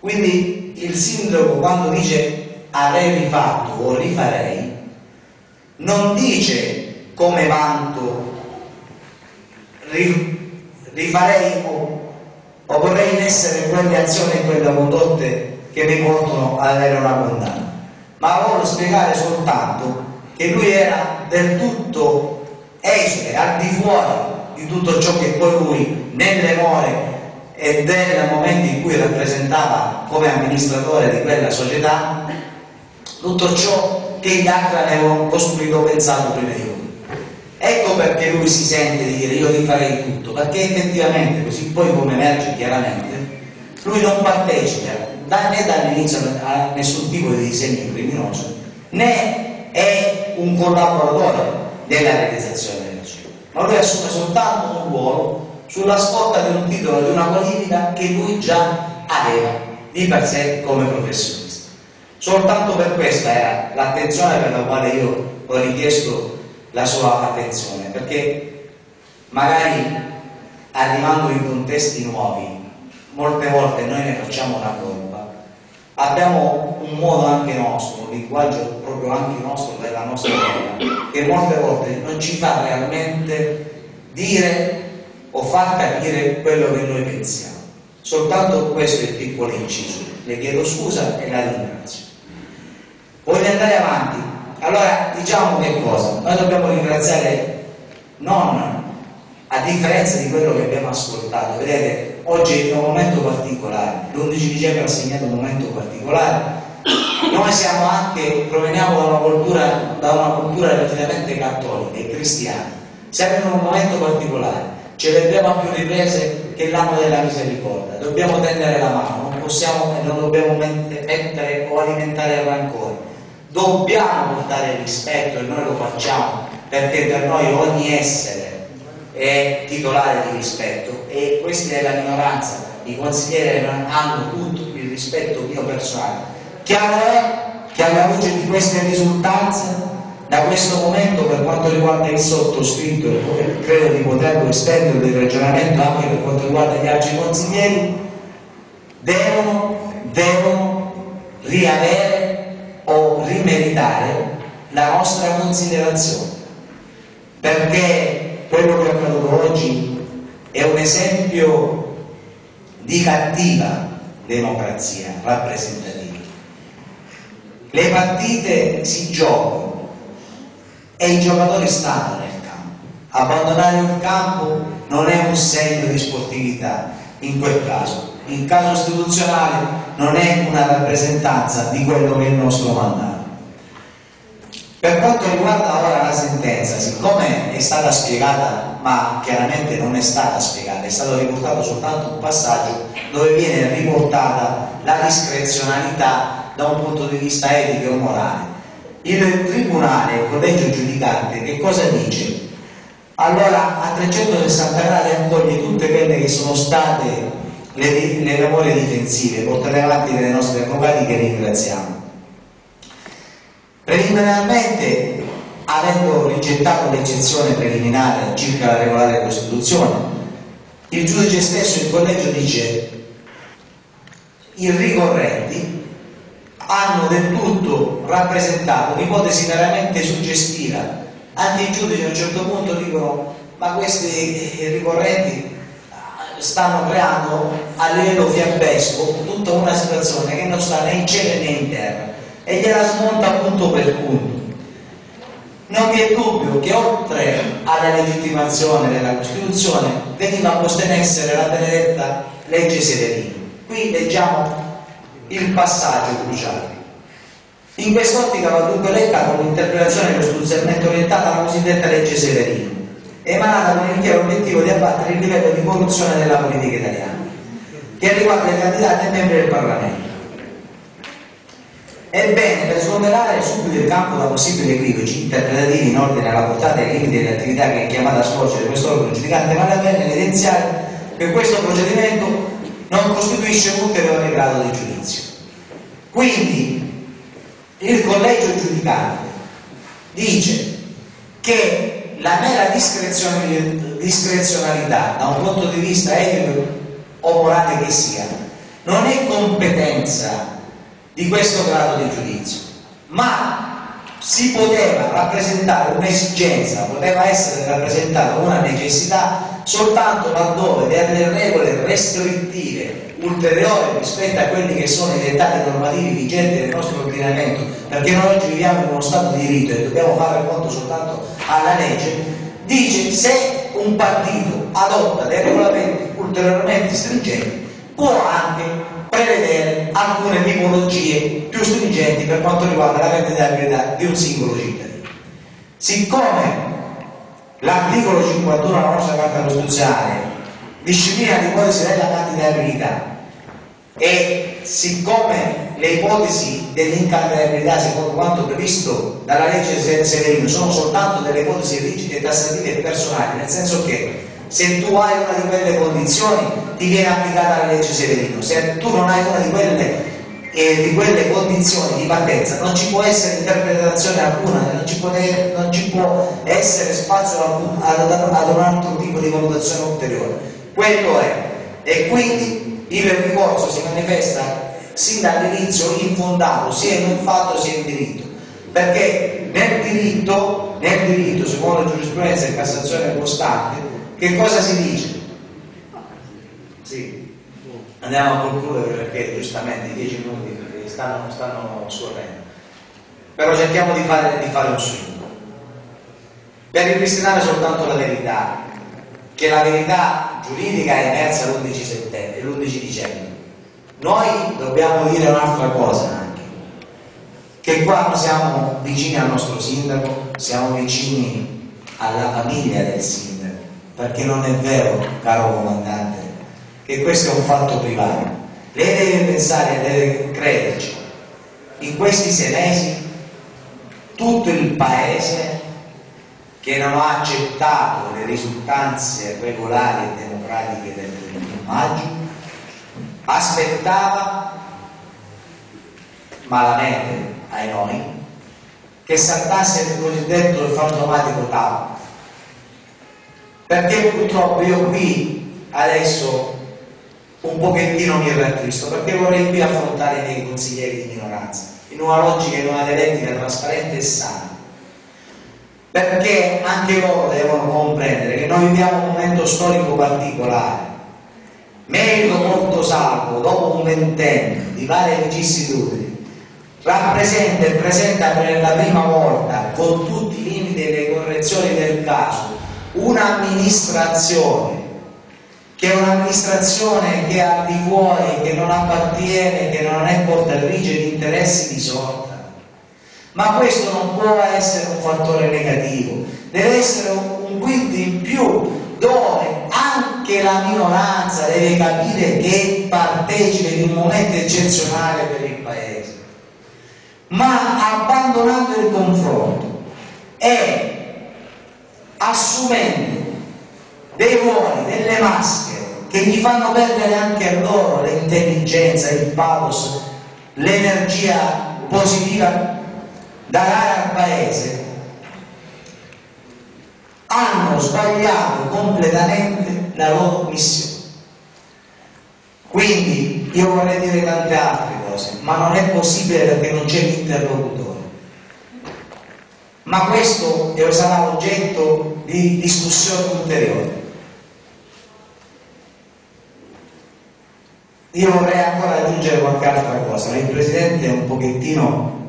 [SPEAKER 5] Quindi il sindaco quando dice avrei rifatto o rifarei, non dice come vanto rifarei o, o vorrei in essere quelle azioni e quelle condotte che mi portano ad avere una condanna ma voglio spiegare soltanto che lui era del tutto esule, al di fuori di tutto ciò che poi lui nelle more e nel momento in cui rappresentava come amministratore di quella società tutto ciò che gli altri avevano costruito pensato prima di lui. Ecco perché lui si sente di dire io rifarei tutto, perché effettivamente, così poi come emerge chiaramente, lui non partecipa da, né dall'inizio a nessun tipo di disegno criminoso, né è un collaboratore della realizzazione del cielo, ma lui assume soltanto un ruolo sulla scorta di un titolo, di una qualifica che lui già aveva di per sé come professionista. Soltanto per questa era l'attenzione per la quale io ho richiesto la sua attenzione, perché magari arrivando in contesti nuovi, molte volte noi ne facciamo una colpa, abbiamo un modo anche nostro, un linguaggio proprio anche nostro della nostra vita, che molte volte non ci fa realmente dire o far capire quello che noi pensiamo. Soltanto questo è il piccolo inciso. Le chiedo scusa e la ringrazio. Voglio andare avanti. Allora diciamo che cosa? Noi dobbiamo ringraziare non a differenza di quello che abbiamo ascoltato. Vedete, oggi è un momento particolare, l'11 dicembre ha segnato un momento particolare. Noi siamo anche, proveniamo da una cultura, da una cultura relativamente cattolica e cristiana. Siamo in un momento particolare. Celebriamo a più riprese che l'anno della misericordia, dobbiamo tendere la mano, non possiamo e non dobbiamo mettere o alimentare il rancore, dobbiamo portare rispetto e noi lo facciamo perché per noi ogni essere è titolare di rispetto e questa è la minoranza, i consiglieri hanno tutto il rispetto mio personale. Chiaro è che alla luce di queste risultanze da questo momento per quanto riguarda il sottoscritto, e credo di poterlo estendere il ragionamento anche per quanto riguarda gli altri consiglieri, devono, devono riavere o rimeritare la nostra considerazione. Perché quello che è accaduto oggi è un esempio di cattiva democrazia rappresentativa. Le partite si giocano e i giocatori stanno nel campo. Abbandonare il campo non è un segno di sportività in quel caso. In caso istituzionale non è una rappresentanza di quello che è il nostro mandato. Per quanto riguarda ora la sentenza, siccome è stata spiegata, ma chiaramente non è stata spiegata, è stato riportato soltanto un passaggio dove viene riportata la discrezionalità da un punto di vista etico e morale il tribunale, il collegio giudicante, che cosa dice? Allora a 360 gradi accoglie tutte quelle che sono state le, le memorie difensive portate avanti dai nostri avvocati che ringraziamo. Preliminarmente, avendo rigettato l'eccezione preliminare circa la regolare Costituzione, il giudice stesso, il collegio dice i ricorrenti hanno del tutto rappresentato un'ipotesi veramente suggestiva. Anche i giudici a un certo punto dicono ma questi ricorrenti eh, stanno creando a livello fiabesco tutta una situazione che non sta né in cielo né in terra e gliela smonta punto per punto. Non vi è dubbio che oltre alla legittimazione della Costituzione veniva posta in essere la benedetta legge Severino. Qui leggiamo il passaggio cruciale. In quest'ottica va dunque letta con l'interpretazione costituzionalmente orientata alla cosiddetta legge Severino, emanata con il chiaro obiettivo di abbattere il livello di corruzione della politica italiana, che riguarda i candidati e membri del Parlamento. Ebbene, per sgomberare subito il campo da possibili equivoci interpretativi in ordine alla portata e ai limiti delle attività che è chiamata a svolgere questo organo giudicante, vale la pena evidenziare che questo procedimento non costituisce un ulteriore grado di giudizio. Quindi il collegio giudicante dice che la mera discrezionalità da un punto di vista etico o morale che sia non è competenza di questo grado di giudizio, ma si poteva rappresentare un'esigenza, poteva essere rappresentata una necessità soltanto laddove delle regole restrittive ulteriori rispetto a quelli che sono i dettati normativi vigenti nel nostro ordinamento, perché noi oggi viviamo in uno Stato di diritto e dobbiamo fare conto soltanto alla legge, dice se un partito adotta dei regolamenti ulteriormente stringenti può anche prevedere alcune tipologie più stringenti per quanto riguarda la candidabilità di un singolo cittadino. Siccome L'articolo 51 della nostra Carta Costituzionale disciplina l'ipotesi della candidabilità e siccome le ipotesi dell'incandidabilità secondo quanto previsto dalla legge Severino sono soltanto delle ipotesi rigide, tassative e personali, nel senso che se tu hai una di quelle condizioni ti viene applicata la legge Severino, se tu non hai una di quelle, eh, di quelle condizioni di partenza non ci può essere interpretazione alcuna, non ci può, non ci può essere spazio ad, ad, ad un altro tipo di valutazione ulteriore. Quello è. E quindi il ricorso si manifesta sin dall'inizio infondato sia in un fatto sia in diritto perché nel diritto, nel diritto secondo giurisprudenza e Cassazione costante che cosa si dice? Sì, andiamo a concludere perché giustamente i dieci minuti stanno, stanno scorrendo però cerchiamo di fare, di fare un swing per ripristinare soltanto la verità che la verità giuridica è emersa l'11 settembre, l'11 dicembre. Noi dobbiamo dire un'altra cosa anche, che qua siamo vicini al nostro sindaco, siamo vicini alla famiglia del sindaco, perché non è vero, caro comandante, che questo è un fatto privato. Lei deve pensare, deve crederci, in questi sei mesi tutto il paese che non ha accettato le risultanze regolari e democratiche del 31 maggio, aspettava malamente ai noi che saltasse il cosiddetto fantomatico TAP perché purtroppo io qui adesso un pochettino mi rattristo perché vorrei qui affrontare i miei consiglieri di minoranza in una logica, in una dialettica trasparente e sana perché anche loro devono comprendere che noi viviamo un momento storico particolare. Merito molto salvo, dopo un ventennio di varie vicissitudini, rappresenta e presenta per la prima volta, con tutti i limiti e le correzioni del caso, un'amministrazione che è un'amministrazione che ha di fuori, che non appartiene, che non è portatrice di interessi di sorta. Ma questo non può essere un fattore negativo, deve essere un quinto in più dove anche la minoranza deve capire che partecipa in un momento eccezionale per il paese, ma abbandonando il confronto e assumendo dei ruoli, delle maschere che gli fanno perdere anche a loro l'intelligenza, il pathos, l'energia positiva dare al paese hanno sbagliato completamente la loro missione. Quindi io vorrei dire tante altre cose, ma non è possibile perché non c'è l'interlocutore. Ma questo sarà oggetto di discussione ulteriore. Io vorrei ancora aggiungere qualche altra cosa. Il Presidente un pochettino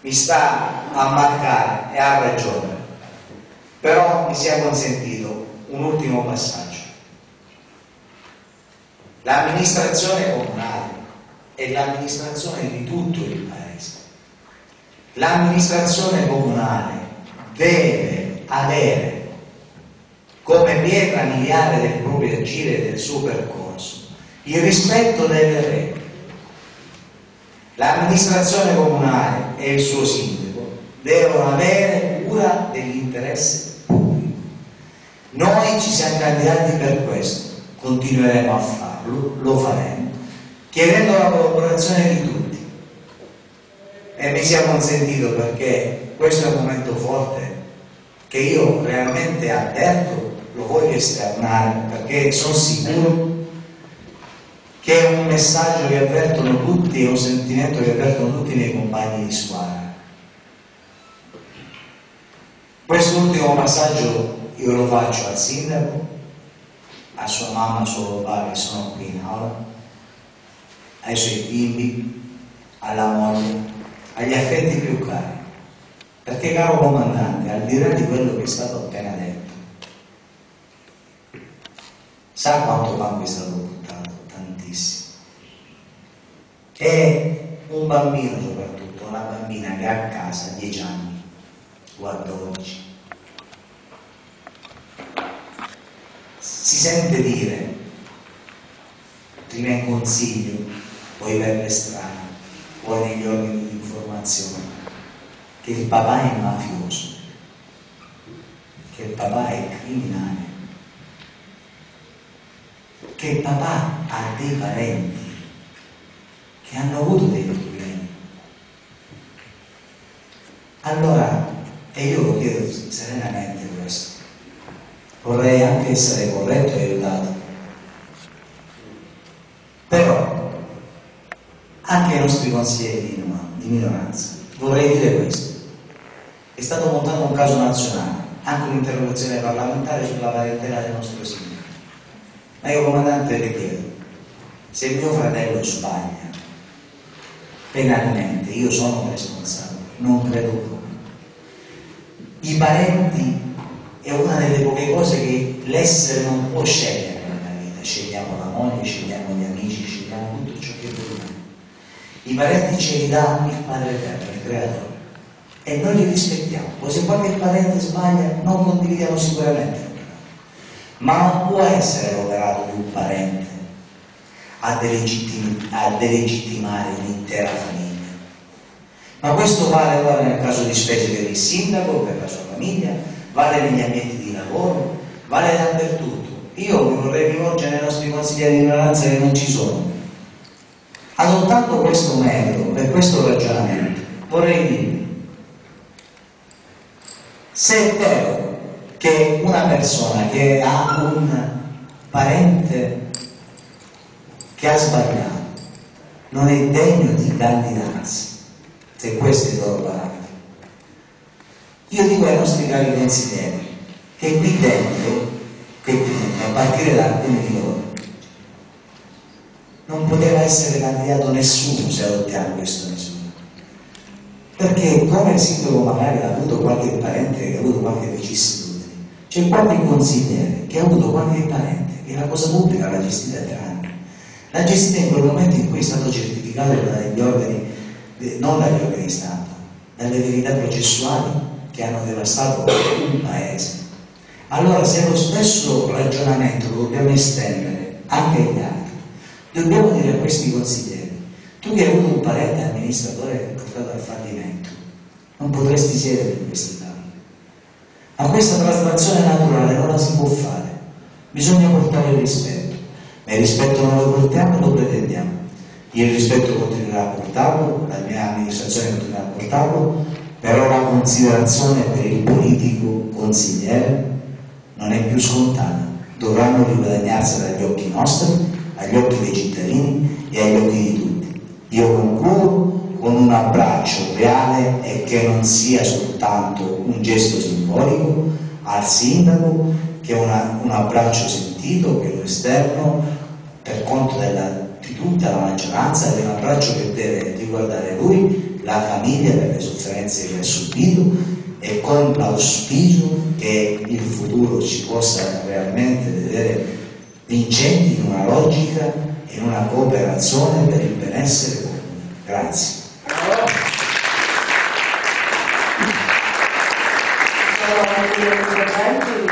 [SPEAKER 5] mi sta a marcare e ha ragione. Però mi sia consentito un ultimo passaggio. L'amministrazione comunale è l'amministrazione di tutto il paese. L'amministrazione comunale deve avere come pietra miliare del proprio agire e del suo percorso il rispetto delle regole L'amministrazione comunale e il suo sindaco devono avere cura dell'interesse pubblico. Noi ci siamo candidati per questo, continueremo a farlo, lo faremo, chiedendo la collaborazione di tutti. E mi sia consentito perché questo è un momento forte che io realmente avverto, lo voglio esternare perché sono sicuro che è un messaggio che avvertono tutti, è un sentimento che avvertono tutti i miei compagni di squadra. Quest'ultimo passaggio io lo faccio al sindaco, a sua mamma, a suo papà che sono qui in aula, ai suoi bimbi, alla moglie, agli affetti più cari. Perché caro comandante, al di là di quello che è stato appena detto, sa quanto fango è stato e un bambino soprattutto, una bambina che ha a casa 10 anni o a 12 si sente dire, prima in consiglio, poi per le strade, poi negli organi di informazione, che il papà è mafioso, che il papà è criminale, che il papà ha dei parenti che hanno avuto dei problemi. Allora, e io lo chiedo serenamente questo, vorrei anche essere corretto e aiutato, però anche ai nostri consiglieri di minoranza vorrei dire questo. È stato montato un caso nazionale, anche un'interrogazione parlamentare sulla parentela del nostro sindaco. Ma io comandante le chiedo, se mio fratello sbaglia penalmente, io sono responsabile, non credo proprio. I parenti è una delle poche cose che l'essere non può scegliere nella vita, scegliamo la moglie, scegliamo gli amici, scegliamo tutto ciò che vogliamo. I parenti ce li dà il Padre Eterno, il Creatore, e noi li rispettiamo. Poi se qualche parente sbaglia, non condividiamo sicuramente ma non può essere l'operato di un parente a, delegittimi, a delegittimare l'intera famiglia. Ma questo vale, vale nel caso di specie per il sindaco, per la sua famiglia, vale negli ambienti di lavoro, vale dappertutto. Io vorrei rivolgere ai nostri consiglieri di minoranza che non ci sono. Adottando questo metodo, per questo ragionamento, vorrei dire, se è vero che una persona che ha un parente che ha sbagliato non è degno di candidarsi, se questo è il loro parametro. Io dico ai nostri cari consiglieri che qui dentro, che qui dentro, a partire da alcuni di loro, non poteva essere candidato nessuno se adottiamo questo misura. Perché come il sindaco magari ha avuto qualche parente che ha avuto qualche vicissitudine, c'è qualche consigliere che ha avuto qualche parente che la cosa pubblica l'ha gestita per anni. L'ha gestita in quel momento in cui è stato certificato dagli organi, non dagli organi di stampa, dalle verità processuali che hanno devastato un paese. Allora se lo stesso ragionamento lo dobbiamo estendere anche agli altri, dobbiamo dire a questi consiglieri, tu che hai avuto un parente amministratore che è portato al fallimento, non potresti siedere in questi ma questa traslazione naturale non la si può fare, bisogna portare il rispetto, ma il rispetto non lo portiamo, lo pretendiamo. Il rispetto continuerà a portarlo, la mia amministrazione continuerà a portarlo, però la considerazione per il politico consigliere non è più scontata, dovranno riguadagnarsela agli occhi nostri, agli occhi dei cittadini e agli occhi di tutti. Io concludo con un abbraccio reale e che non sia soltanto un gesto simbolico al sindaco, che è un abbraccio sentito, che lo esterno per conto della, di tutta la maggioranza, è un abbraccio che deve riguardare lui, la famiglia per le sofferenze che ha subito e con l'auspicio che il futuro ci possa realmente vedere vincenti in una logica e in una cooperazione per il benessere comune. Grazie.
[SPEAKER 1] Sono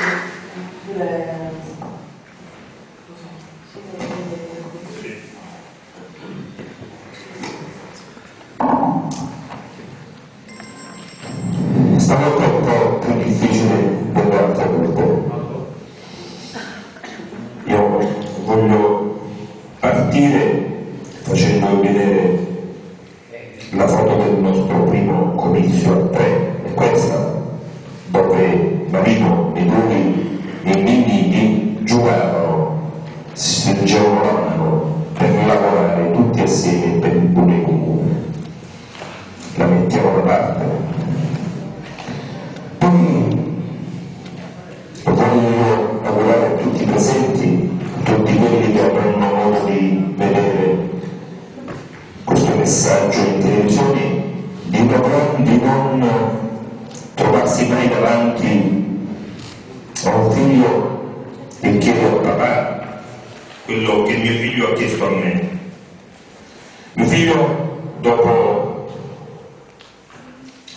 [SPEAKER 6] dopo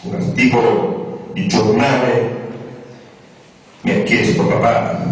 [SPEAKER 6] un articolo di giornale, mi ha chiesto papà,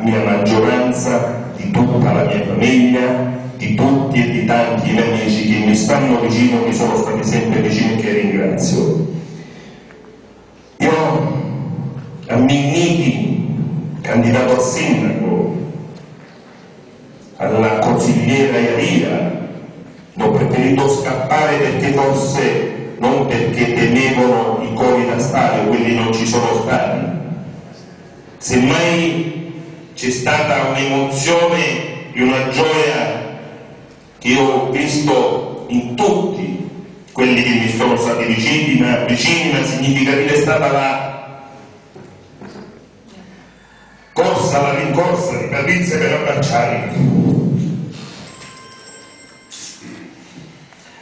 [SPEAKER 7] mia maggioranza, di tutta la mia famiglia, di tutti e di tanti miei amici che mi stanno vicino, mi sono stati sempre vicini e che ringrazio. Io a Minniti, candidato a sindaco, alla consigliera Iaria, ho preferito scappare perché forse non perché temevano i cori da stadio, quelli non ci sono stati. Semmai c'è stata un'emozione e una gioia che io ho visto in tutti quelli che mi sono stati vicini, ma, vicini, ma significativa è stata la corsa, la rincorsa di Patrizia per abbracciarmi.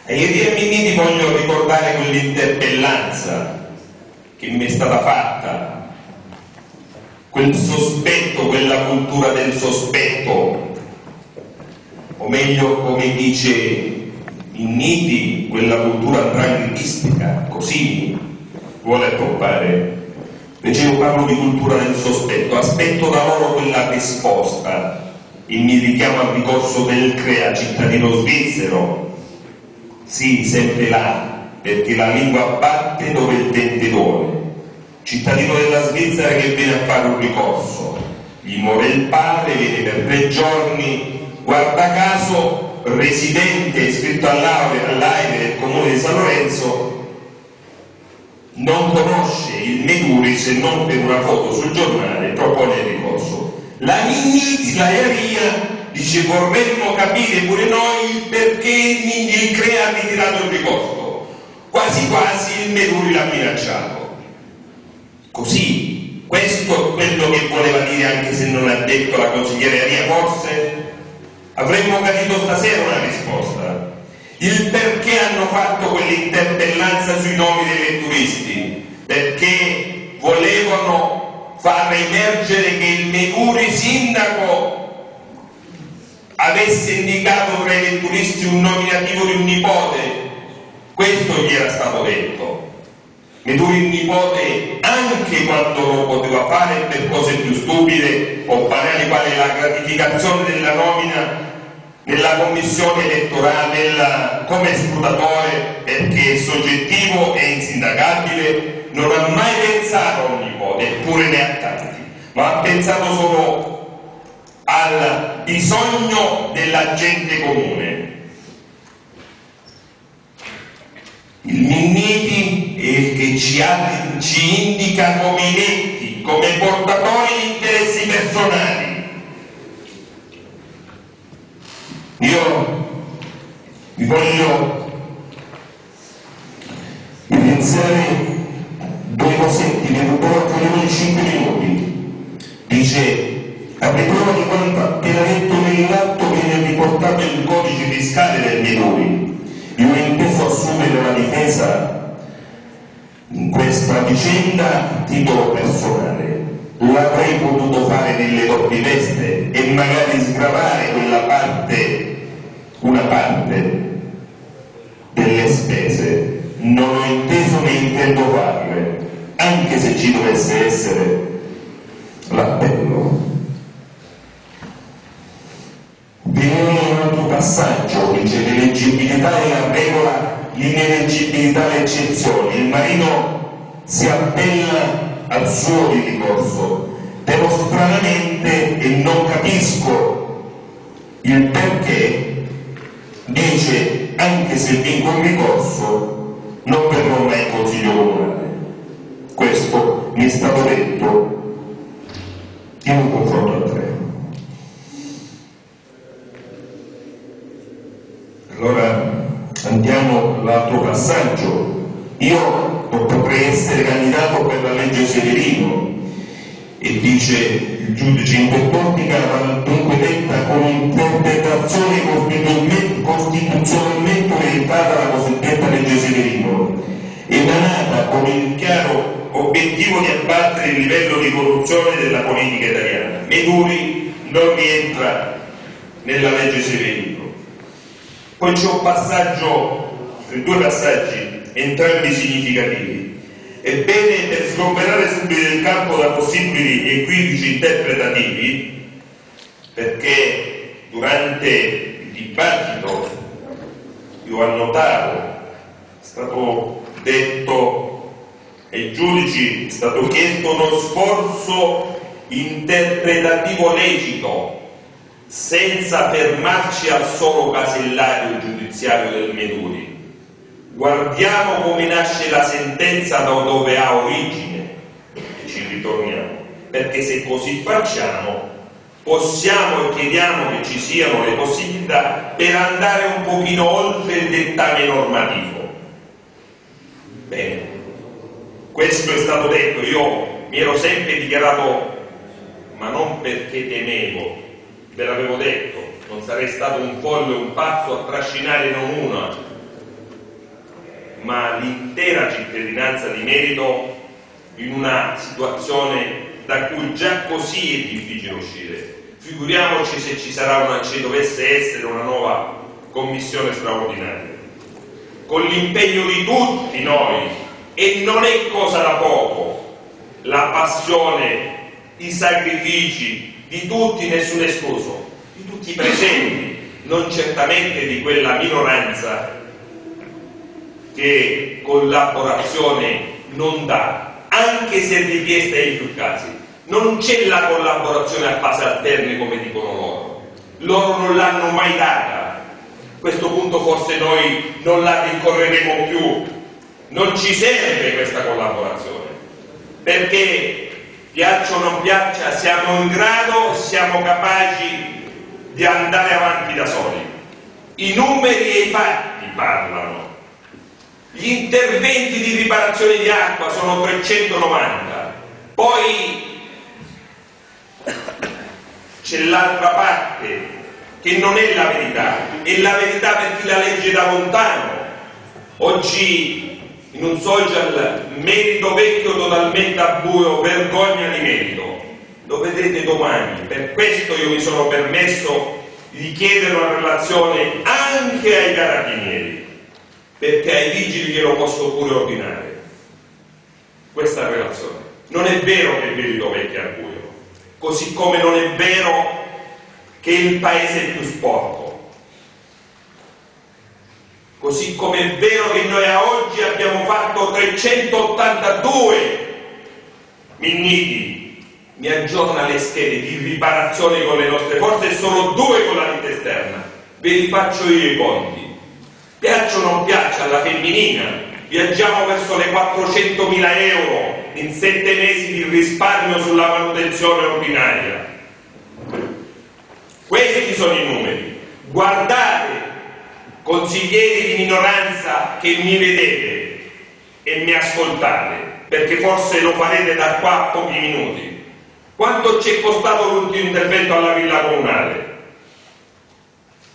[SPEAKER 7] E ieri a Minniti voglio ricordare quell'interpellanza che mi è stata fatta, quel sospetto, quella cultura del sospetto, o meglio come dice Minniti, quella cultura andranghistica, così vuole accoppare Invece parlo di cultura del sospetto, aspetto da loro quella risposta e mi richiamo al ricorso del CREA, cittadino svizzero. Sì, sempre là, perché la lingua batte dove il dente duole. Cittadino della Svizzera che viene a fare un ricorso, gli muore il padre, viene per tre giorni, guarda caso, residente iscritto all'AIRE del comune di San Lorenzo, non conosce il Meduri se non per una foto sul giornale propone il ricorso. La Minniti, la Iaria, dice vorremmo capire pure noi il perché il CREA ha ritirato il ricorso. Quasi quasi il Meduri l'ha minacciato. Così, questo è quello che voleva dire anche se non ha detto la consigliera Iaria, forse avremmo capito stasera una risposta. Il perché hanno fatto quell'interpellanza sui nomi dei turisti, perché volevano far emergere che il Meguri sindaco avesse indicato tra i vetturisti un nominativo di un nipote, questo gli era stato detto. Meduri il nipote anche quando lo poteva fare per cose più stupide o banali quali la gratificazione della nomina nella commissione elettorale nella, come scrutatore perché è soggettivo e insindacabile non ha mai pensato a un nipote eppure ne ha tanti ma ha pensato solo al bisogno della gente comune. Il Minniti è il che ci, ci indica nominetti come portatori di interessi personali. Io vi voglio evidenziare due cosetti, ne rubo di 5 minuti. Dice a riprova di quanto appena detto nell'atto viene riportato il codice fiscale del minori. Io ho inteso assumere la difesa in questa vicenda titolo personale. L'avrei potuto fare nelle doppie veste e magari sgravare quella parte, una parte delle spese. Non ho inteso né intendo farle, anche se ci dovesse essere l'appello. Viene un altro passaggio, dice l'eleggibilità è la regola, l'ineleggibilità l'eccezione. Il marino si appella al suo ricorso, però stranamente, e non capisco il perché, dice anche se vinco il ricorso non verrò mai in consiglio comunale. Questo mi è stato detto in un confronto a tre. Allora andiamo all'altro passaggio. Io potrei essere candidato per la legge Severino e dice il giudice in quest'ottica va dunque detta con interpretazione costituzionalmente, costituzionalmente orientata alla cosiddetta legge Severino, emanata con il chiaro obiettivo di abbattere il livello di corruzione della politica italiana. Meduri non rientra nella legge Severino. Poi c'è un passaggio, due passaggi, entrambi significativi. Ebbene, per sgomberare subito il campo da possibili equivoci interpretativi, perché durante il dibattito io annotato, è stato detto ai giudici, è stato chiesto uno sforzo interpretativo lecito senza fermarci al solo casellario giudiziario del Meduri. Guardiamo come nasce la sentenza da dove ha origine e ci ritorniamo, perché se così facciamo possiamo e chiediamo che ci siano le possibilità per andare un pochino oltre il dettame normativo. Bene, questo è stato detto, io mi ero sempre dichiarato, ma non perché temevo, ve l'avevo detto, non sarei stato un folle, un pazzo a trascinare non una, ma l'intera cittadinanza di merito in una situazione da cui già così è difficile uscire. Figuriamoci se ci, sarà una, ci dovesse essere una nuova commissione straordinaria. Con l'impegno di tutti noi, e non è cosa da poco, la passione, i sacrifici di tutti, nessuno escluso, di tutti i presenti, non certamente di quella minoranza che collaborazione non dà, anche se richiesta in più casi. Non c'è la collaborazione a fase alterne come dicono loro. Loro non l'hanno mai data. A questo punto forse noi non la ricorreremo più. Non ci serve questa collaborazione. Perché piaccia o non piaccia, siamo in grado, siamo capaci di andare avanti da soli. I numeri e i fatti parlano. Gli interventi di riparazione di acqua sono 390, poi c'è l'altra parte che non è la verità, è la verità per chi la legge da lontano. Oggi in un social merito vecchio totalmente a buio, vergogna di merito. Lo vedrete domani, per questo io mi sono permesso di chiedere una relazione anche ai carabinieri, perché ai vigili glielo posso pure ordinare. Questa relazione. Non è vero che il merito vecchio è a buio così come non è vero che il paese è più sporco. Così come è vero che noi a oggi abbiamo fatto 382 minniti, mi aggiorna le schede di riparazione con le nostre forze e solo due con la vita esterna. Ve li faccio io i conti. Piaccia o non piaccia alla femminina, viaggiamo verso le 400.000 euro in sette mesi di risparmio sulla manutenzione ordinaria. Questi sono i numeri. Guardate, consiglieri di minoranza che mi vedete e mi ascoltate, perché forse lo farete da qua a pochi minuti. Quanto ci è costato l'ultimo intervento alla villa comunale?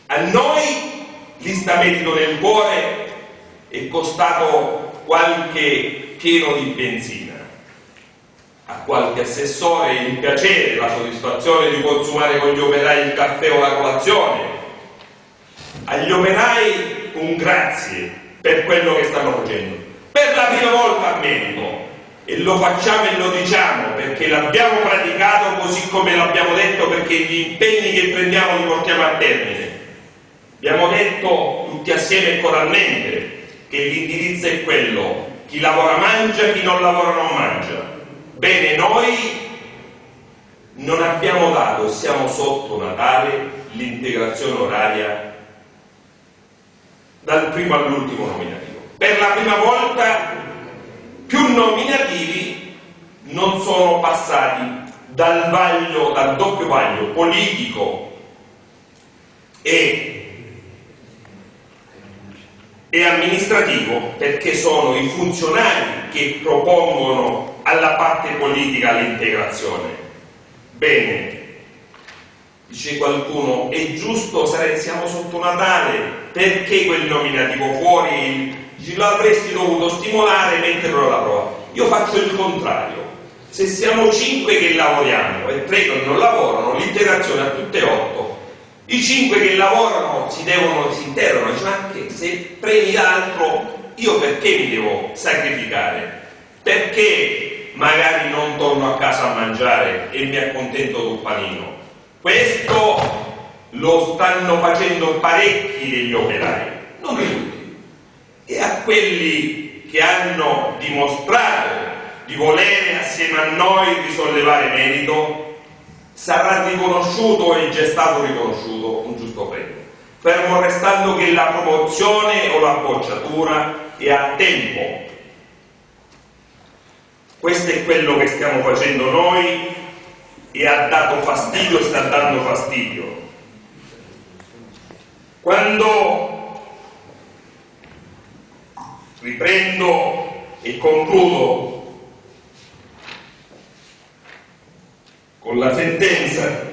[SPEAKER 7] A noi, lista merito nel cuore, è costato qualche pieno di benzina, a qualche assessore il piacere, la soddisfazione di consumare con gli operai il caffè o la colazione, agli operai un grazie per quello che stanno facendo. Per la prima volta a e lo facciamo e lo diciamo perché l'abbiamo praticato così come l'abbiamo detto perché gli impegni che prendiamo li portiamo a termine. Abbiamo detto tutti assieme e coralmente che l'indirizzo è quello, chi lavora mangia, chi non lavora non mangia. Bene, noi non abbiamo dato, siamo sotto Natale, l'integrazione oraria dal primo all'ultimo nominativo. Per la prima volta più nominativi non sono passati dal vaglio, dal doppio vaglio politico e e amministrativo perché sono i funzionari che propongono alla parte politica l'integrazione. Bene, dice qualcuno, è giusto, siamo sotto Natale, perché quel nominativo fuori l'avresti dovuto stimolare e metterlo alla prova? Io faccio il contrario. Se siamo cinque che lavoriamo e tre che non lavorano, l'integrazione a tutte e otto i cinque che lavorano si, devono, si interrogano, dicono anche se premi l'altro, io perché mi devo sacrificare? Perché magari non torno a casa a mangiare e mi accontento d'un panino? Questo lo stanno facendo parecchi degli operai, non tutti. E a quelli che hanno dimostrato di volere assieme a noi risollevare merito, sarà riconosciuto e già stato riconosciuto un giusto premio, fermo restando che la promozione o la bocciatura è a tempo. Questo è quello che stiamo facendo noi e ha dato fastidio e sta dando fastidio. Quando riprendo e concludo con la sentenza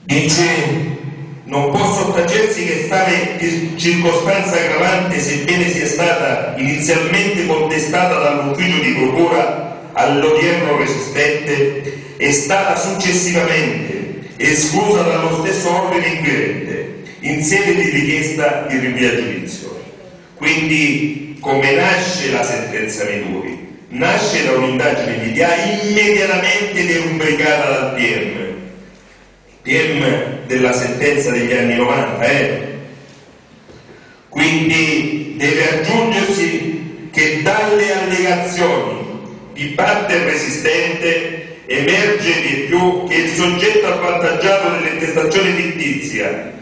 [SPEAKER 7] dice non può sottacersi che tale circostanza aggravante, sebbene sia stata inizialmente contestata dall'ufficio di procura all'odierno resistente, è stata successivamente esclusa dallo stesso ordine inquirente in sede di richiesta di rinvio a giudizio. Quindi, come nasce la sentenza Meduri? nasce da un'indagine di DIA immediatamente derubricata dal PM, PM della sentenza degli anni 90, eh? quindi deve aggiungersi che dalle allegazioni di parte resistente emerge di più che il soggetto avvantaggiato dell'intestazione fittizia,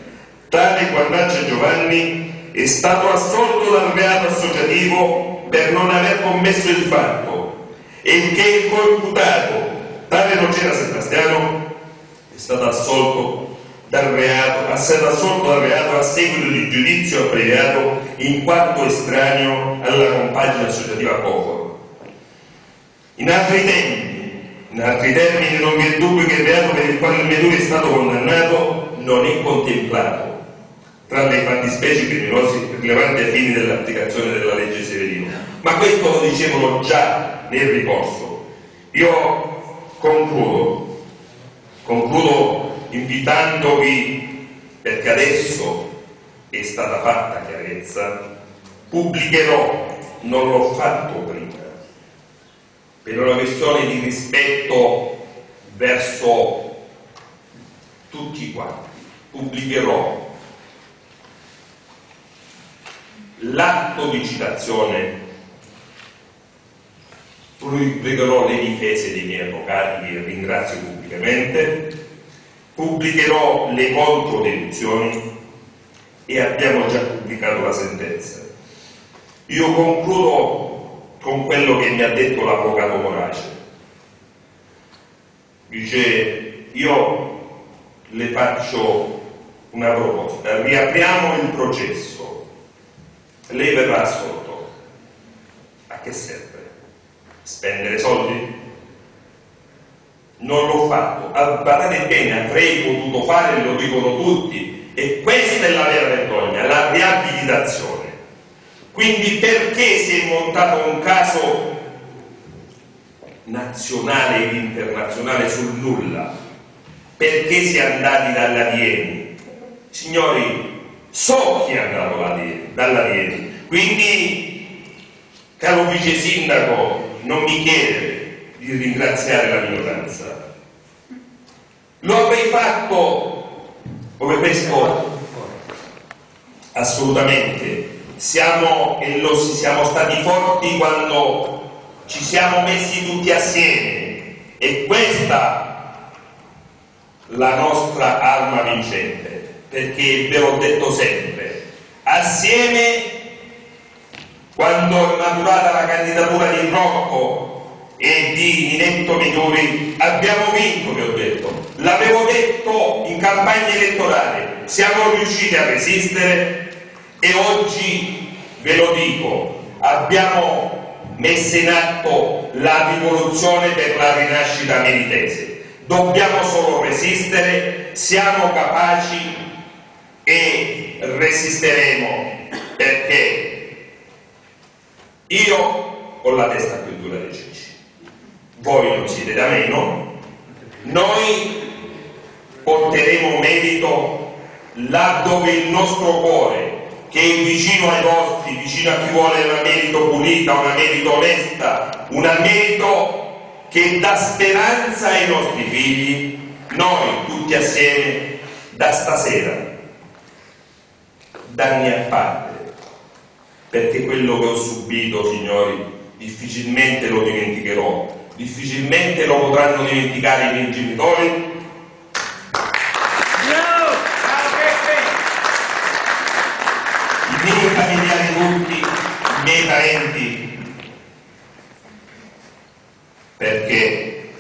[SPEAKER 7] tale Guardaccia Giovanni, è stato assolto dal reato associativo per non aver commesso il fatto e che il coimputato, tale Nocera Sebastiano, è stato assolto dal reato, è stato assolto dal reato a seguito di giudizio abbreviato in quanto estraneo alla compagine associativa Coforo. In altri tempi, in altri termini, non vi è dubbio che il reato per il quale il Meduri è stato condannato non è contemplato tra le fattispecie criminose rilevanti ai fini dell'applicazione della legge Severino. Ma questo lo dicevano già nel ricorso. Io concludo, concludo invitandovi, perché adesso è stata fatta chiarezza, pubblicherò, non l'ho fatto prima, per una questione di rispetto verso tutti quanti, pubblicherò l'atto di citazione pubblicherò le difese dei miei avvocati che ringrazio pubblicamente, pubblicherò le controdeduzioni e abbiamo già pubblicato la sentenza. Io concludo con quello che mi ha detto l'avvocato Morace. Dice, io le faccio una proposta, riapriamo il processo, lei verrà assolto. A che serve? Spendere soldi? Non l'ho fatto. Ah, Badate bene, avrei potuto fare, lo dicono tutti, e questa è la vera vergogna, la riabilitazione. Quindi perché si è montato un caso nazionale ed internazionale sul nulla? Perché si è andati dalla Vieni? Signori, so chi è andato dalla Vieni. Quindi, caro vice sindaco, non mi chiede di ringraziare la minoranza. Lo avrei fatto come questo assolutamente. Siamo, siamo stati forti quando ci siamo messi tutti assieme. E questa la nostra arma vincente, perché ve l'ho detto sempre, assieme quando è maturata la candidatura di Rocco e di Ninetto Minori abbiamo vinto, vi ho detto. L'avevo detto in campagna elettorale, siamo riusciti a resistere e oggi ve lo dico, abbiamo messo in atto la rivoluzione per la rinascita meritese. Dobbiamo solo resistere, siamo capaci e resisteremo perché io ho la testa più dura dei ceci, voi non siete da meno, noi porteremo merito laddove il nostro cuore, che è vicino ai vostri, vicino a chi vuole una merito pulita, una merito onesta, una merito che dà speranza ai nostri figli, noi tutti assieme, da stasera, danni a parte, perché quello che ho subito, signori, difficilmente lo dimenticherò, difficilmente lo potranno dimenticare i miei genitori i miei familiari tutti, i miei parenti, perché,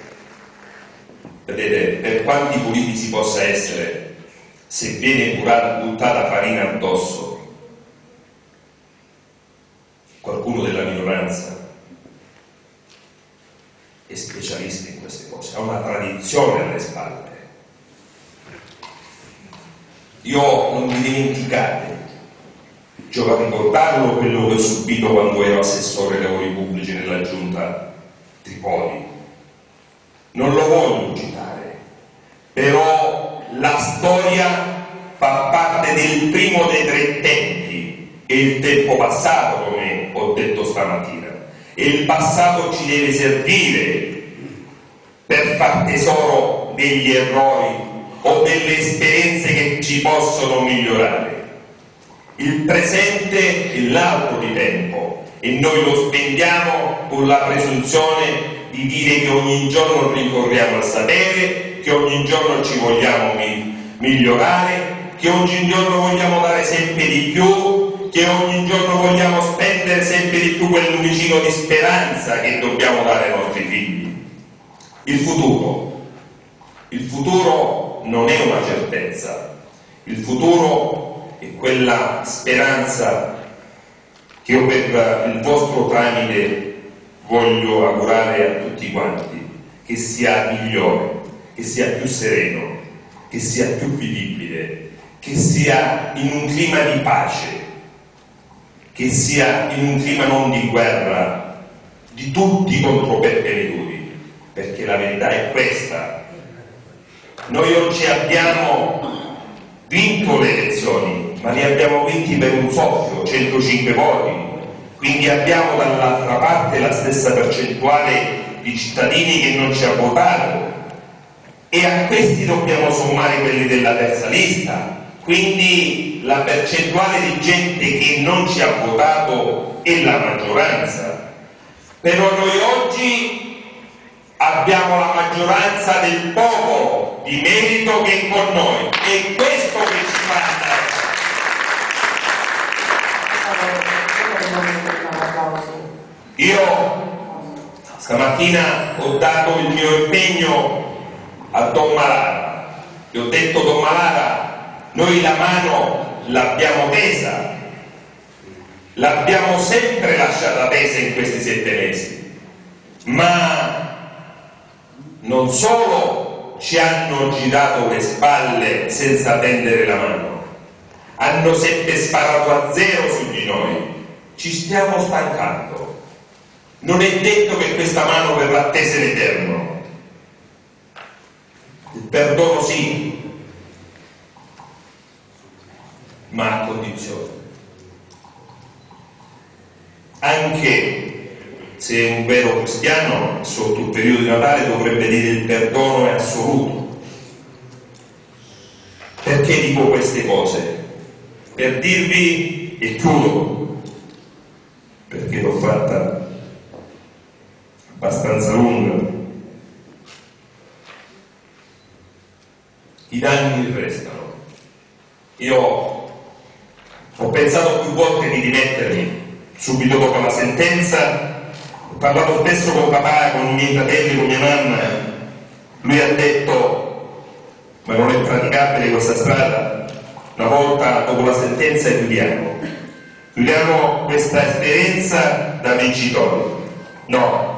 [SPEAKER 7] vedete, per quanti puliti si possa essere, se viene buttata farina addosso, qualcuno della minoranza è specialista in queste cose, ha una tradizione alle spalle. Io non mi dimenticate, gioca a ricordarlo quello che ho subito quando ero assessore ai lavori pubblici nella giunta Tripoli. Non lo voglio citare, però la storia fa parte del primo dei tre tempi e il tempo passato, come ho detto stamattina. E il passato ci deve servire per far tesoro degli errori o delle esperienze che ci possono migliorare. Il presente è l'arco di tempo e noi lo spendiamo con la presunzione di dire che ogni giorno ricorriamo al sapere, che ogni giorno ci vogliamo mi migliorare, che ogni giorno vogliamo dare sempre di più, che ogni giorno vogliamo spendere sempre di più quel lumicino di speranza che dobbiamo dare ai nostri figli. Il futuro. Il futuro non è una certezza, il futuro è quella speranza che io per il vostro tramite voglio augurare a tutti quanti, che sia migliore, che sia più sereno, che sia più vivibile, che sia in un clima di pace, che sia in un clima non di guerra, di tutti contro Peppe Meduri, perché la verità è questa. Noi oggi abbiamo vinto le elezioni, ma le abbiamo vinti per un soffio, 105 voti, quindi abbiamo dall'altra parte la stessa percentuale di cittadini che non ci ha votato e a questi dobbiamo sommare quelli della terza lista. Quindi la percentuale di gente che non ci ha votato è la maggioranza. Però noi oggi abbiamo la maggioranza del popolo di merito che è con noi. È questo che ci fa Io stamattina ho dato il mio impegno a Don Malara. Gli ho detto Don Malara, noi la mano l'abbiamo tesa, l'abbiamo sempre lasciata tesa in questi sette mesi, ma non solo ci hanno girato le spalle senza tendere la mano, hanno sempre sparato a zero su di noi, ci stiamo stancando. Non è detto che questa mano verrà tesa in eterno. Il perdono sì, ma a condizione. Anche se un vero cristiano sotto il periodo di Natale dovrebbe dire il perdono è assoluto. Perché dico queste cose? Per dirvi, e chiudo, perché l'ho fatta abbastanza lunga, i danni restano. Io ho pensato più volte di dimettermi. Subito dopo la sentenza, ho parlato spesso con papà, con i miei fratelli, con mia mamma, lui ha detto, ma non è praticabile questa strada, una volta dopo la sentenza chiudiamo, chiudiamo questa esperienza da vincitori. No,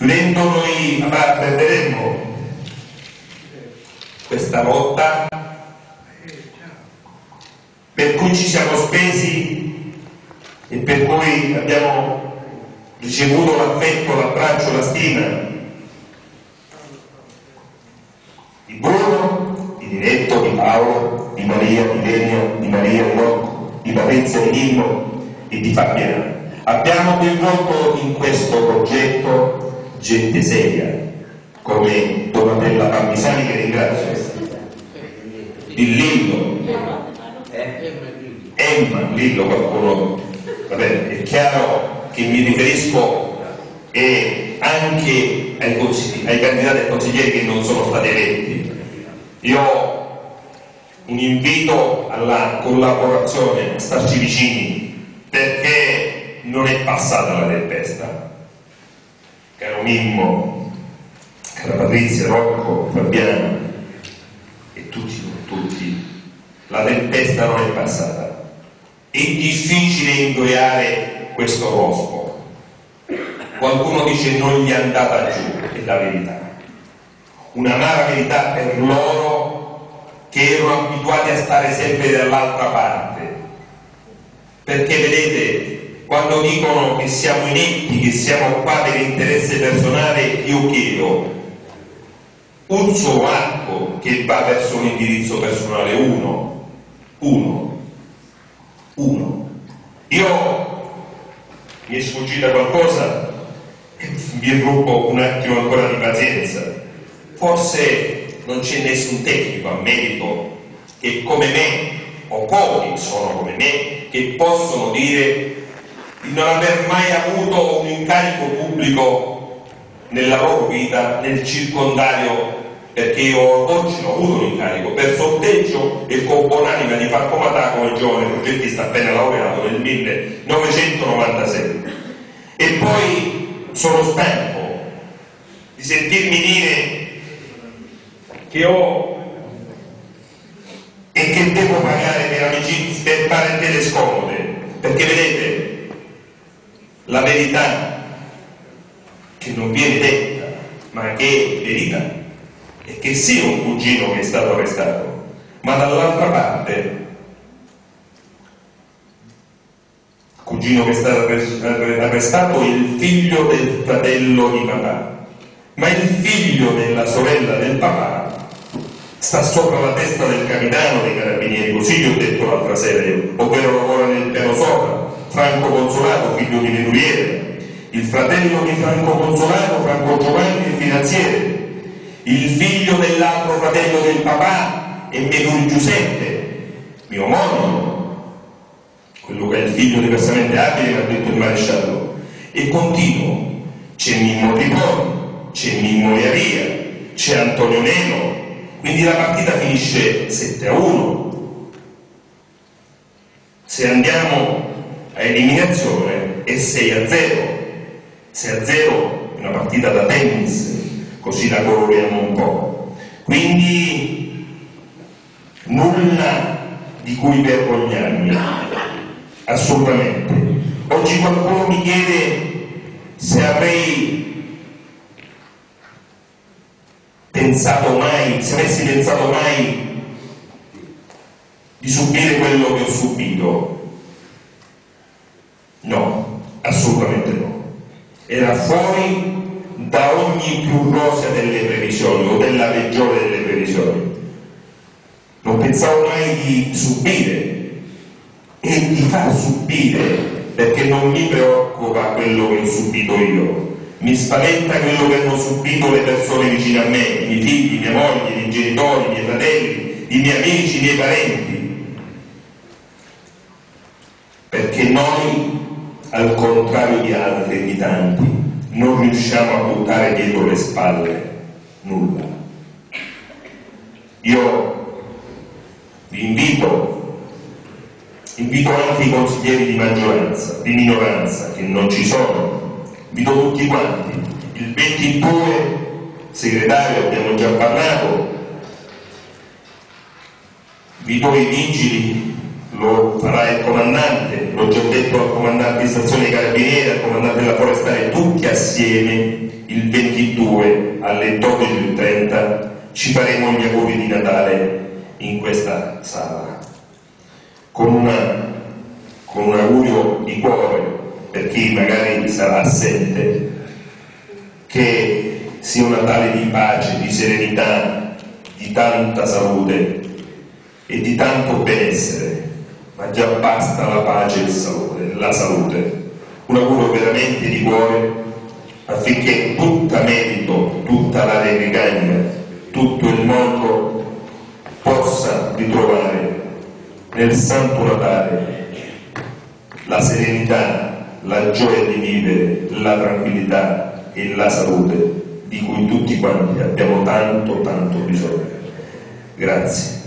[SPEAKER 7] chiudendo noi perderemmo questa lotta per cui ci siamo spesi e per cui abbiamo ricevuto l'affetto, l'abbraccio, la stima di Bruno, di Diretto, di Paolo, di Maria, di Lenio, di Maria, di Rocco, di Patrizia, di Nino e di Fabiano. Abbiamo coinvolto in questo progetto gente seria, come Donatella Parmisani che ringrazio, il Lillo, Emma, Lillo qualcuno, vabbè, è chiaro che mi riferisco e anche ai, ai candidati e consiglieri che non sono stati eletti. Io un invito alla collaborazione, a starci vicini, perché non è passata la tempesta. Caro Mimmo, cara Patrizia, Rocco, Fabiano e tutti, tutti, la tempesta non è passata. È difficile ingoiare questo rospo. Qualcuno dice non gli è andata giù, è la verità. Un'amara verità per loro che erano abituati a stare sempre dall'altra parte. Perché vedete, quando dicono che siamo inetti, che siamo qua per interesse personale, io chiedo un solo arco che va verso un indirizzo personale, uno, uno, uno. Io mi è sfuggita qualcosa, vi rubo un attimo ancora di pazienza. Forse non c'è nessun tecnico a merito che come me, o pochi sono come me, che possono dire di non aver mai avuto un incarico pubblico nella loro vita, nel circondario perché io oggi ho avuto un incarico. Per sorteggio e con buonanima di far comatà come giovane progettista appena laureato nel 1996 e poi sono stanco di sentirmi dire che ho e che devo pagare per amicizie, per parentele scomode. Perché vedete la verità che non viene detta ma che è verità e che sia un cugino che è stato arrestato, ma dall'altra parte, il cugino che è stato arrestato è il figlio del fratello di papà, ma il figlio della sorella del papà sta sopra la testa del capitano dei carabinieri, così gli ho detto l'altra sera io, ovvero lavora nel piano sopra, Franco Consolato, figlio di Meduriere, il fratello di Franco Consolato, Franco Giovanni, il finanziere, il figlio dell'altro fratello del papà è Meduri Giuseppe, mio omonimo, quello che è il figlio diversamente abile, ha detto il maresciallo, e continuo, c'è Mimmo Tripoli, c'è Mimmo Iaria, c'è Antonio Neno, quindi la partita finisce 7 a 1. Se andiamo a eliminazione è 6 a 0. 6 a 0 è una partita da tennis, così la coloriamo un po'. Quindi nulla di cui vergognarmi, assolutamente. Oggi qualcuno mi chiede se avrei pensato mai, se avessi pensato mai di subire quello che ho subito. No, assolutamente no. Era fuori da ogni più rosea delle previsioni o della peggiore delle previsioni. Non pensavo mai di subire e di far subire perché non mi preoccupa quello che ho subito io, mi spaventa quello che hanno subito le persone vicine a me, i miei figli, mia moglie, i miei genitori, i miei fratelli, i miei amici, i miei parenti. Perché noi, al contrario di altri e di tanti, non riusciamo a buttare dietro le spalle nulla. Io vi invito, invito anche i consiglieri di maggioranza, di minoranza, che non ci sono, invito tutti quanti. Il 22 segretario, abbiamo già parlato, invito i vigili, lo farà il comandante, l'ho già detto al comandante di stazione dei carabinieri, al comandante della forestale, tutti assieme il 22 alle 12.30 ci faremo gli auguri di Natale in questa sala. Con, una, con un augurio di cuore per chi magari sarà assente che sia un Natale di pace, di serenità, di tanta salute e di tanto benessere, ma già basta la pace e la salute. Un augurio veramente di cuore affinché tutta merito, tutta la Regagna, tutto il mondo possa ritrovare nel Santo Natale la serenità, la gioia di vivere, la tranquillità e la salute di cui tutti quanti abbiamo tanto tanto bisogno. Grazie.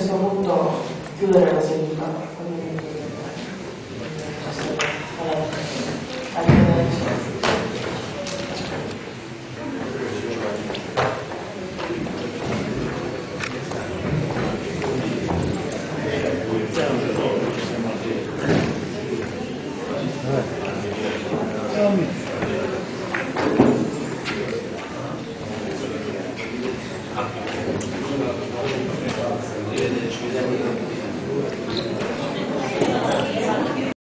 [SPEAKER 1] Questo punto chiudere la seduta.